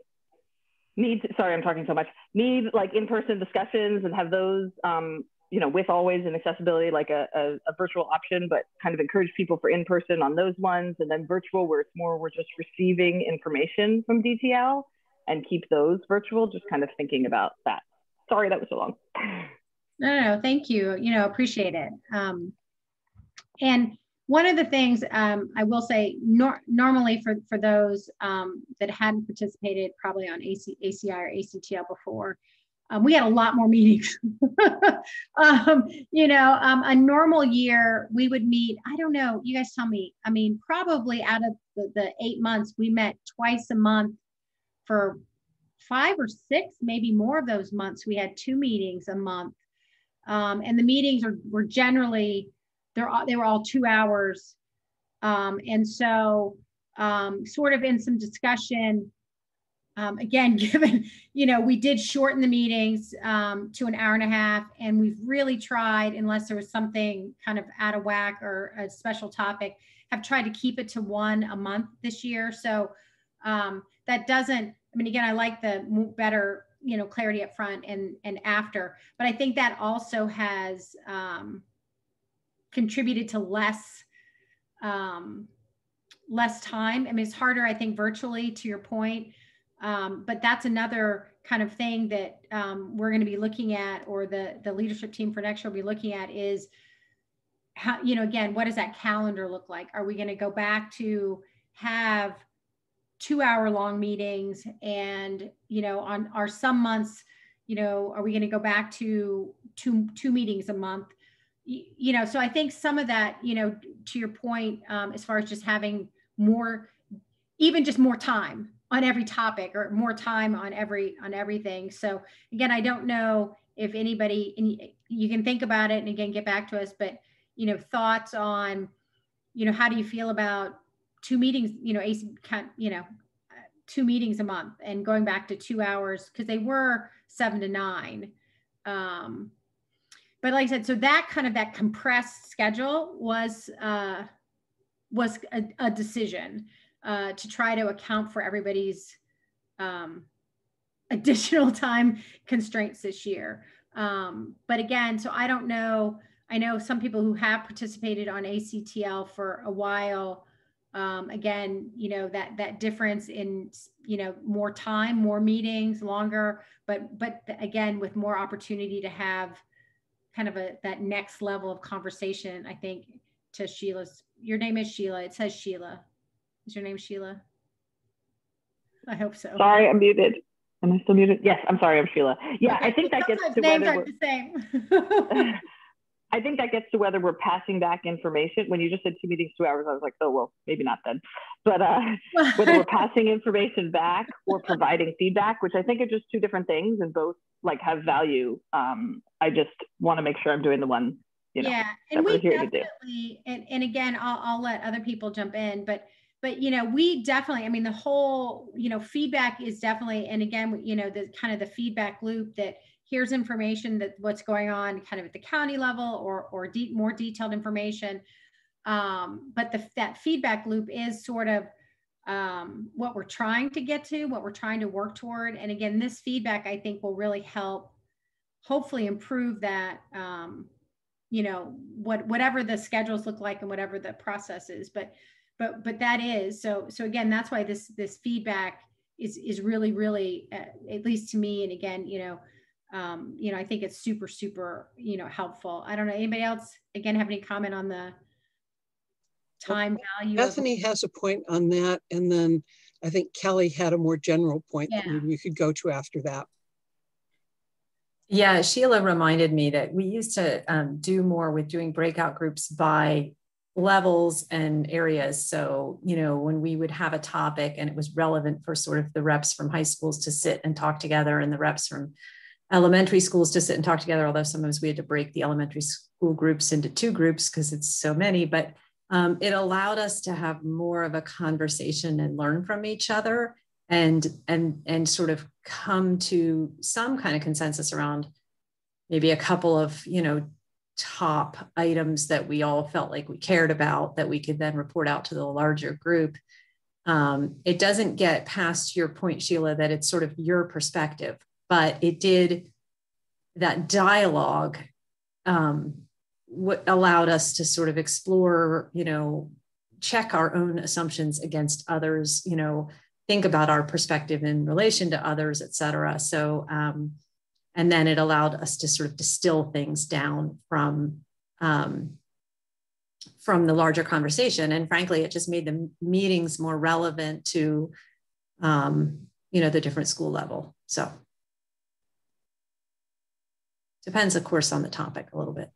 need, sorry, I'm talking so much, need like in-person discussions and have those um, you know, with always an accessibility like a, a, a, virtual option, but kind of encourage people for in-person on those ones, and then virtual where it's more we're just receiving information from DTL, and keep those virtual. Just kind of thinking about that. Sorry, that was so long. [laughs] No, no, no thank you. You know, appreciate it. Um, and one of the things um, I will say, nor normally for for those um, that hadn't participated probably on AC, ACI or ACTL before, um, we had a lot more [laughs] meetings. um, you know, um, a normal year we would meet, I don't know, you guys tell me, I mean, probably out of the, the eight months, we met twice a month for five or six, maybe more of those months. We had two meetings a month. Um, and the meetings are, were generally, they're all, they were all two hours. Um, and so um, sort of in some discussion, um, again, [laughs] given, you know, we did shorten the meetings um, to an hour and a half, and we've really tried, unless there was something kind of out of whack or a special topic, have tried to keep it to one a month this year. So um, that doesn't, I mean, again, I like the better, you know, clarity up front and, and after, but I think that also has um, contributed to less um, less time. I mean, it's harder, I think, virtually to your point um, but that's another kind of thing that um, we're going to be looking at, or the the leadership team for next year will be looking at is how you know again what does that calendar look like? Are we going to go back to have two hour long meetings and you know on our some months you know are we going to go back to two two meetings a month? You know so i think some of that you know to your point um, as far as just having more even just more time on every topic or more time on every on everything. So again i don't know if anybody you can think about it and again get back to us but you know thoughts on you know how do you feel about two meetings you know AC, you know two meetings a month and going back to two hours because they were seven to nine um but like i said so that kind of that compressed schedule was uh was a, a decision uh, to try to account for everybody's um, [laughs] additional time constraints this year. Um, but again, so I don't know. I know some people who have participated on ACTL for a while. Um, again, you know that that difference in you know more time, more meetings, longer, but but again with more opportunity to have kind of a that next level of conversation. I think to Sheila's. Your name is Sheila. It says Sheila. Is your name Sheila? I hope so. Sorry, I'm muted. Am I still muted? Yes, I'm sorry, I'm Sheila. Yeah, okay. I think that [laughs] gets to names whether the same. [laughs] [laughs] I think that gets to whether we're passing back information. When you just said two meetings, two hours, I was like, oh well, maybe not then. But uh, [laughs] whether we're passing information back or providing feedback, which I think are just two different things, and both like have value. Um, I just want to make sure I'm doing the one. You know, yeah, and we definitely, and, and again, I'll, I'll let other people jump in, but but you know we definitely i mean the whole you know feedback is definitely and again you know the kind of the feedback loop that here's information that what's going on kind of at the county level or or de- more detailed information. Um, but the, that feedback loop is sort of um, what we're trying to get to what we're trying to work toward. And again this feedback i think will really help hopefully improve that um, you know what whatever the schedules look like and whatever the process is. But but but that is so so again that's why this this feedback is is really really uh, at least to me and again you know um, you know i think it's super super you know helpful i don't know anybody else again have any comment on the time value bethany of- has a point on that and then I think Kelly had a more general point yeah. that we could go to after that. Yeah, Sheila reminded me that we used to um, do more with doing breakout groups by levels and areas. So, you know, when we would have a topic and it was relevant for sort of the reps from high schools to sit and talk together and the reps from elementary schools to sit and talk together, although sometimes we had to break the elementary school groups into two groups because it's so many, but um, it allowed us to have more of a conversation and learn from each other and and and sort of come to some kind of consensus around maybe a couple of you know top items that we all felt like we cared about that we could then report out to the larger group. Um, it doesn't get past your point sheila that it's sort of your perspective but it did that dialogue um, what allowed us to sort of explore you know check our own assumptions against others you know think about our perspective in relation to others et cetera. So um, and then it allowed us to sort of distill things down from um, from the larger conversation. And frankly it just made the meetings more relevant to um, you know the different school level. So depends of course on the topic a little bit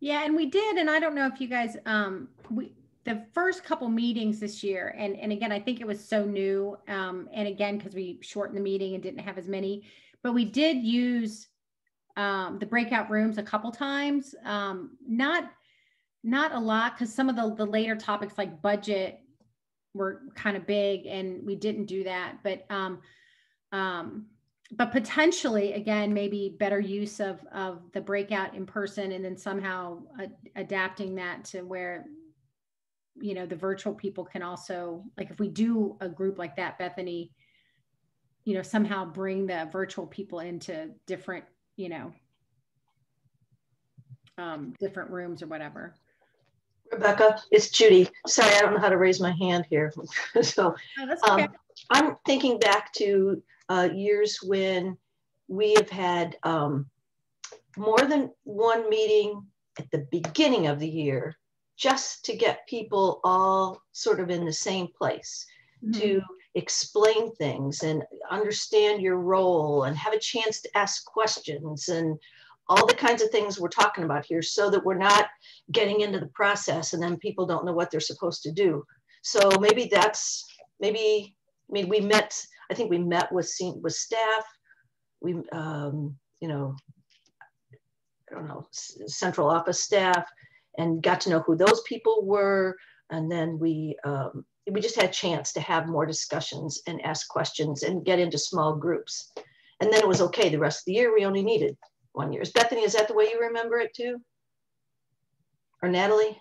yeah and we did and i don't know if you guys um we the first couple meetings this year and and again i think it was so new um and again because we shortened the meeting and didn't have as many but we did use um, the breakout rooms a couple times. Um, not not a lot because some of the the later topics like budget were kind of big, and we didn't do that. But um, um, but potentially again maybe better use of of the breakout in person and then somehow adapting that to where you know the virtual people can also like if we do a group like that bethany you know somehow bring the virtual people into different you know um, different rooms or whatever. Rebecca it's judy. Sorry i don't know how to raise my hand here. [laughs] So oh, okay. um, i'm thinking back to uh, years when we have had um, more than one meeting at the beginning of the year just to get people all sort of in the same place mm-hmm. to explain things and understand your role and have a chance to ask questions and all the kinds of things we're talking about here so that we're not getting into the process and then people don't know what they're supposed to do. So maybe that's maybe I mean we met I think we met with with staff we um, you know I don't know central office staff and got to know who those people were and then we um, we just had a chance to have more discussions and ask questions and get into small groups. And then it was okay. The rest of the year, we only needed one year. Is Bethany, is that the way you remember it too? Or Natalie?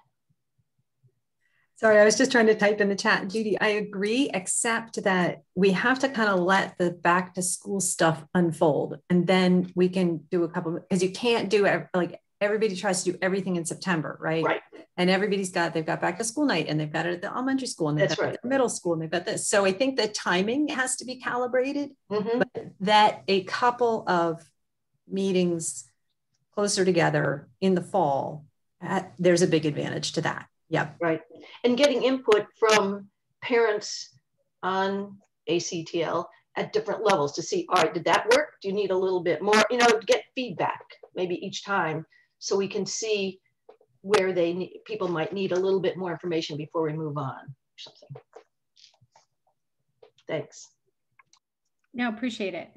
Sorry, I was just trying to type in the chat. Judy, I agree, except that we have to kind of let the back to school stuff unfold. And then we can do a couple, because you can't do it like everybody tries to do everything in September, right? Right. And everybody's got they've got back to school night and they've got it at the elementary school and they've That's got right. it at the middle school and they've got this. So I think the timing has to be calibrated, mm-hmm. but that a couple of meetings closer together in the fall, uh, there's a big advantage to that. Yeah. Right. And getting input from parents on ACTL at different levels to see, all right, did that work? Do you need a little bit more? You know, get feedback maybe each time so we can see where they need, people might need a little bit more information before we move on or something. Thanks. No, appreciate it.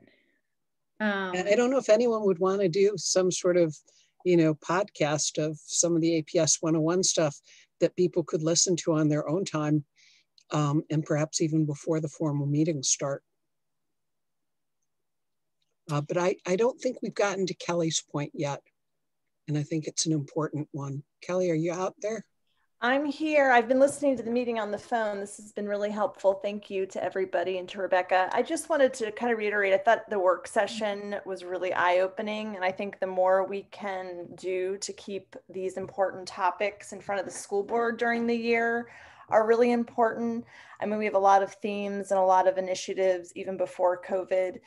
Um, I don't know if anyone would want to do some sort of, you know, podcast of some of the APS 101 stuff that people could listen to on their own time um, and perhaps even before the formal meetings start. Uh, but I, I don't think we've gotten to Kelly's point yet. And I think it's an important one. Kelly, are you out there? I'm here. I've been listening to the meeting on the phone. This has been really helpful. Thank you to everybody and to Rebecca. I just wanted to kind of reiterate I thought the work session was really eye opening. And I think the more we can do to keep these important topics in front of the school board during the year are really important. I mean, we have a lot of themes and a lot of initiatives even before COVID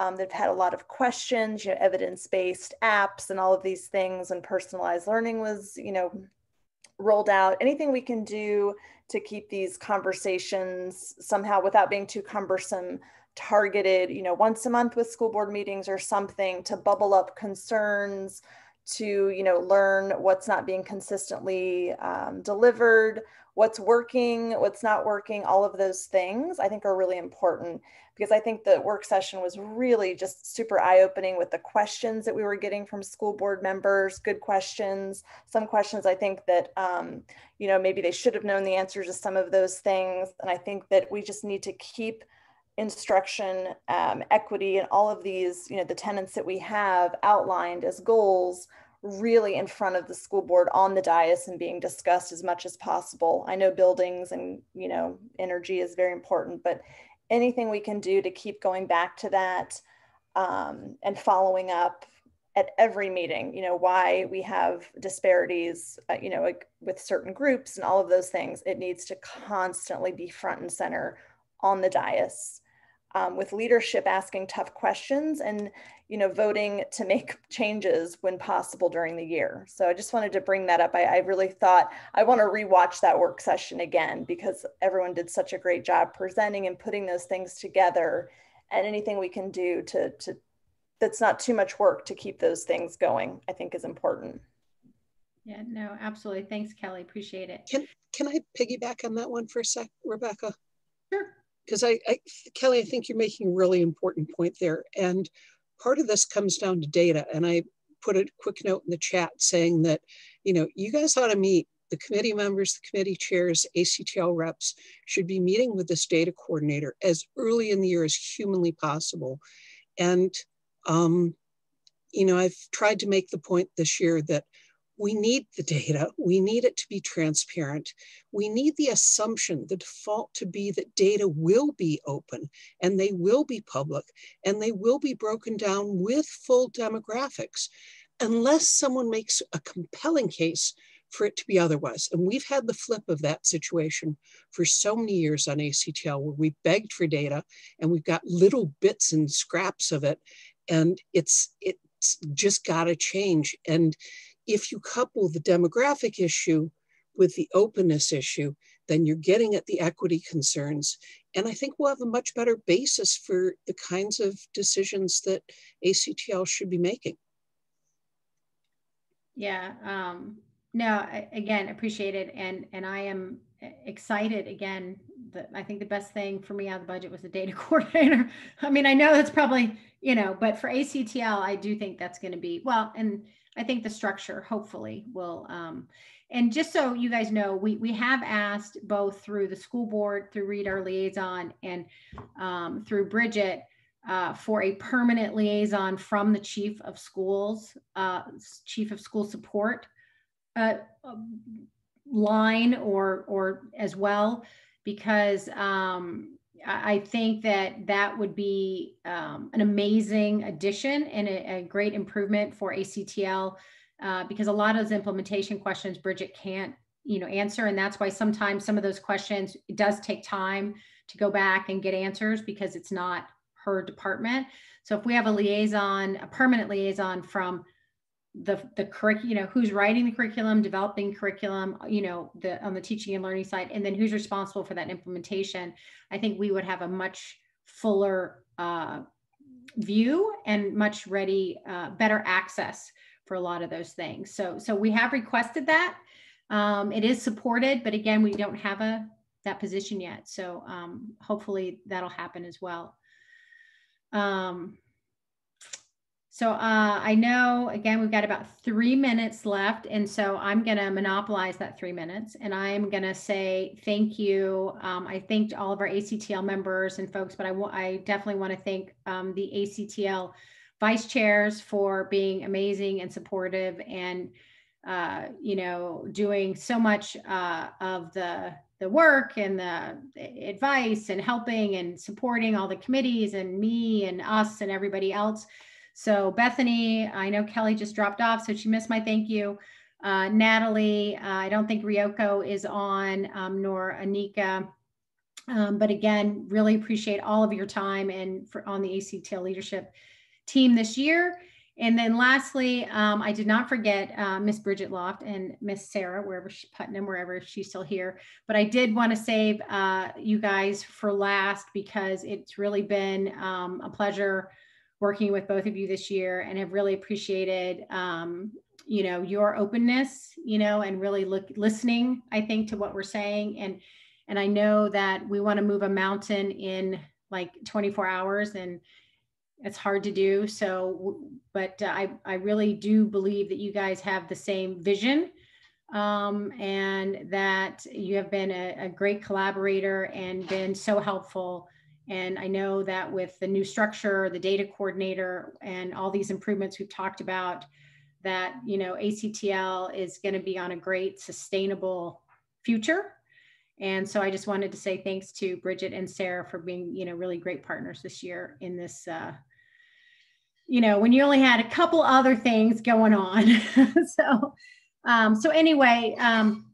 um, they've had a lot of questions, you know, evidence-based apps and all of these things, and personalized learning was, you know, rolled out. Anything we can do to keep these conversations somehow without being too cumbersome targeted, you know, once a month with school board meetings or something to bubble up concerns, to, you know, learn what's not being consistently um, delivered, what's working, what's not working, all of those things I think are really important because I think the work session was really just super eye opening with the questions that we were getting from school board members, good questions. Some questions I think that, um, you know, maybe they should have known the answers to some of those things. And I think that we just need to keep instruction, um, equity, and all of these, you know, the tenants that we have outlined as goals really in front of the school board on the dais and being discussed as much as possible. I know buildings and, you know, energy is very important, but anything we can do to keep going back to that um, and following up at every meeting, you know, why we have disparities, uh, you know, like with certain groups and all of those things, it needs to constantly be front and center on the dais um, with leadership asking tough questions and you know voting to make [laughs] changes when possible during the year. So i just wanted to bring that up. I, I really thought i want to rewatch that work session again because everyone did such a great job presenting and putting those things together and anything we can do to to that's not too much work to keep those things going i think is important. Yeah no absolutely. Thanks kelly. Appreciate it. Can can i piggyback on that one for a sec rebecca? Sure. Because I, I, Kelly, I think you're making a really important point there. And part of this comes down to data. And I put a quick note in the chat saying that, you know, you guys ought to meet the committee members, the committee chairs, ACTL reps should be meeting with this data coordinator as early in the year as humanly possible. And, um, you know, I've tried to make the point this year that we need the data. We need it to be transparent. We need the assumption, the default to be that data will be open and they will be public and they will be broken down with full demographics unless someone makes a compelling case for it to be otherwise. And we've had the flip of that situation for so many years on ACTL where we begged for data and we've got little bits and scraps of it. And it's, it's just got to change. And if you couple the demographic issue with the openness issue, then you're getting at the equity concerns. And I think we'll have a much better basis for the kinds of decisions that ACTL should be making. Yeah, um, no, again, appreciate it. And, and I am excited again. The, I think the best thing for me out of the budget was the data [laughs] coordinator. I mean, I know that's probably, you know, but for ACTL, I do think that's going to be, well, and I think the structure hopefully will. Um, and just so you guys know, we, we have asked both through the school board, through Reid Our Liaison, and um, through Bridget uh, for a permanent liaison from the chief of schools, uh, chief of school support uh, line or, or as well, because um, I think that that would be um, an amazing addition and a, a great improvement for ACTL uh, because a lot of those implementation questions Bridget can't, you know, answer, and that's why sometimes some of those questions it does take time to go back and get answers because it's not her department. So if we have a liaison, a permanent liaison from the the curriculum, you know, who's writing the curriculum, developing curriculum, you know, the on the teaching and learning side, and then who's responsible for that implementation. I think we would have a much fuller uh, view and much ready, uh, better access for a lot of those things. So so we have requested that. Um, it is supported, but again, we don't have a that position yet. So um, hopefully that'll happen as well. Um, so uh, I know, again, we've got about three minutes left. And so I'm going to monopolize that three minutes. And I'm going to say thank you. Um, I thanked all of our ACTL members and folks, but I, I definitely want to thank um, the ACTL vice chairs for being amazing and supportive and, uh, you know, doing so much uh, of the the work and the advice and helping and supporting all the committees and me and us and everybody else. So Bethany, I know Kelly just dropped off, so she missed my thank you. Uh, Natalie, uh, I don't think Ryoko is on, um, nor Anika. Um, but again, really appreciate all of your time and for on the ACTL leadership team this year. And then lastly, um, I did not forget uh, Miss Bridget Loft and Miss Sarah, wherever she, Putnam, wherever she's still here. But I did want to save uh, you guys for last because it's really been um, a pleasure working with both of you this year and have really appreciated um, you know your openness you know and really look listening i think to what we're saying. And and i know that we want to move a mountain in like 24 hours and it's hard to do. So but uh, i i really do believe that you guys have the same vision um, and that you have been a, a great collaborator and been so helpful and i know that with the new structure the data coordinator and all these improvements we've talked about that you know actl is going to be on a great sustainable future and so I just wanted to say thanks to Bridget and Sarah for being, you know, really great partners this year in this, uh, you know, when you only had a couple other things going on. [laughs] so, um, so anyway, um,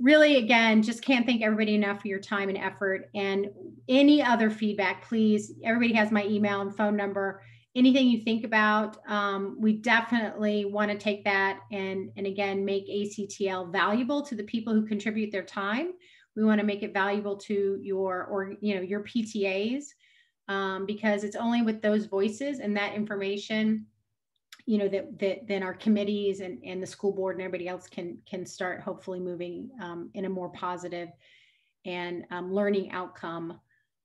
really, again, just can't thank everybody enough for your time and effort. And any other feedback, please, everybody has my email and phone number. Anything you think about, um, we definitely want to take that and, and again, make ACTL valuable to the people who contribute their time we want to make it valuable to your or you know your PTAs um, because it's only with those voices and that information you know that that then our committees and, and the school board and everybody else can can start hopefully moving um, in a more positive and um, learning outcome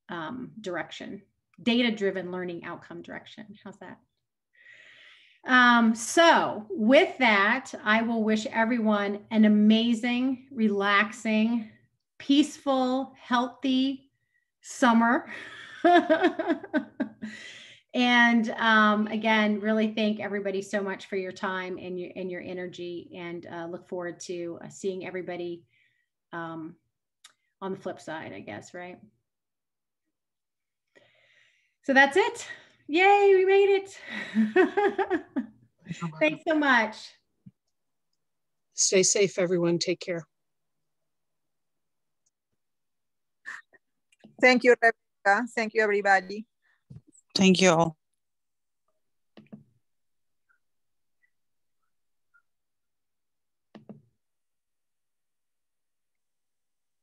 um, direction data driven learning outcome direction how's that um, so with that i will wish everyone an amazing relaxing peaceful, healthy summer. [laughs] and um, again, really thank everybody so much for your time and your and your energy, and uh, look forward to uh, seeing everybody um, on the flip side, I guess, right? So that's it. Yay, we made it. [laughs] Thanks so much. Stay safe, everyone. Take care. Thank you, Rebecca. Thank you, everybody. Thank you all.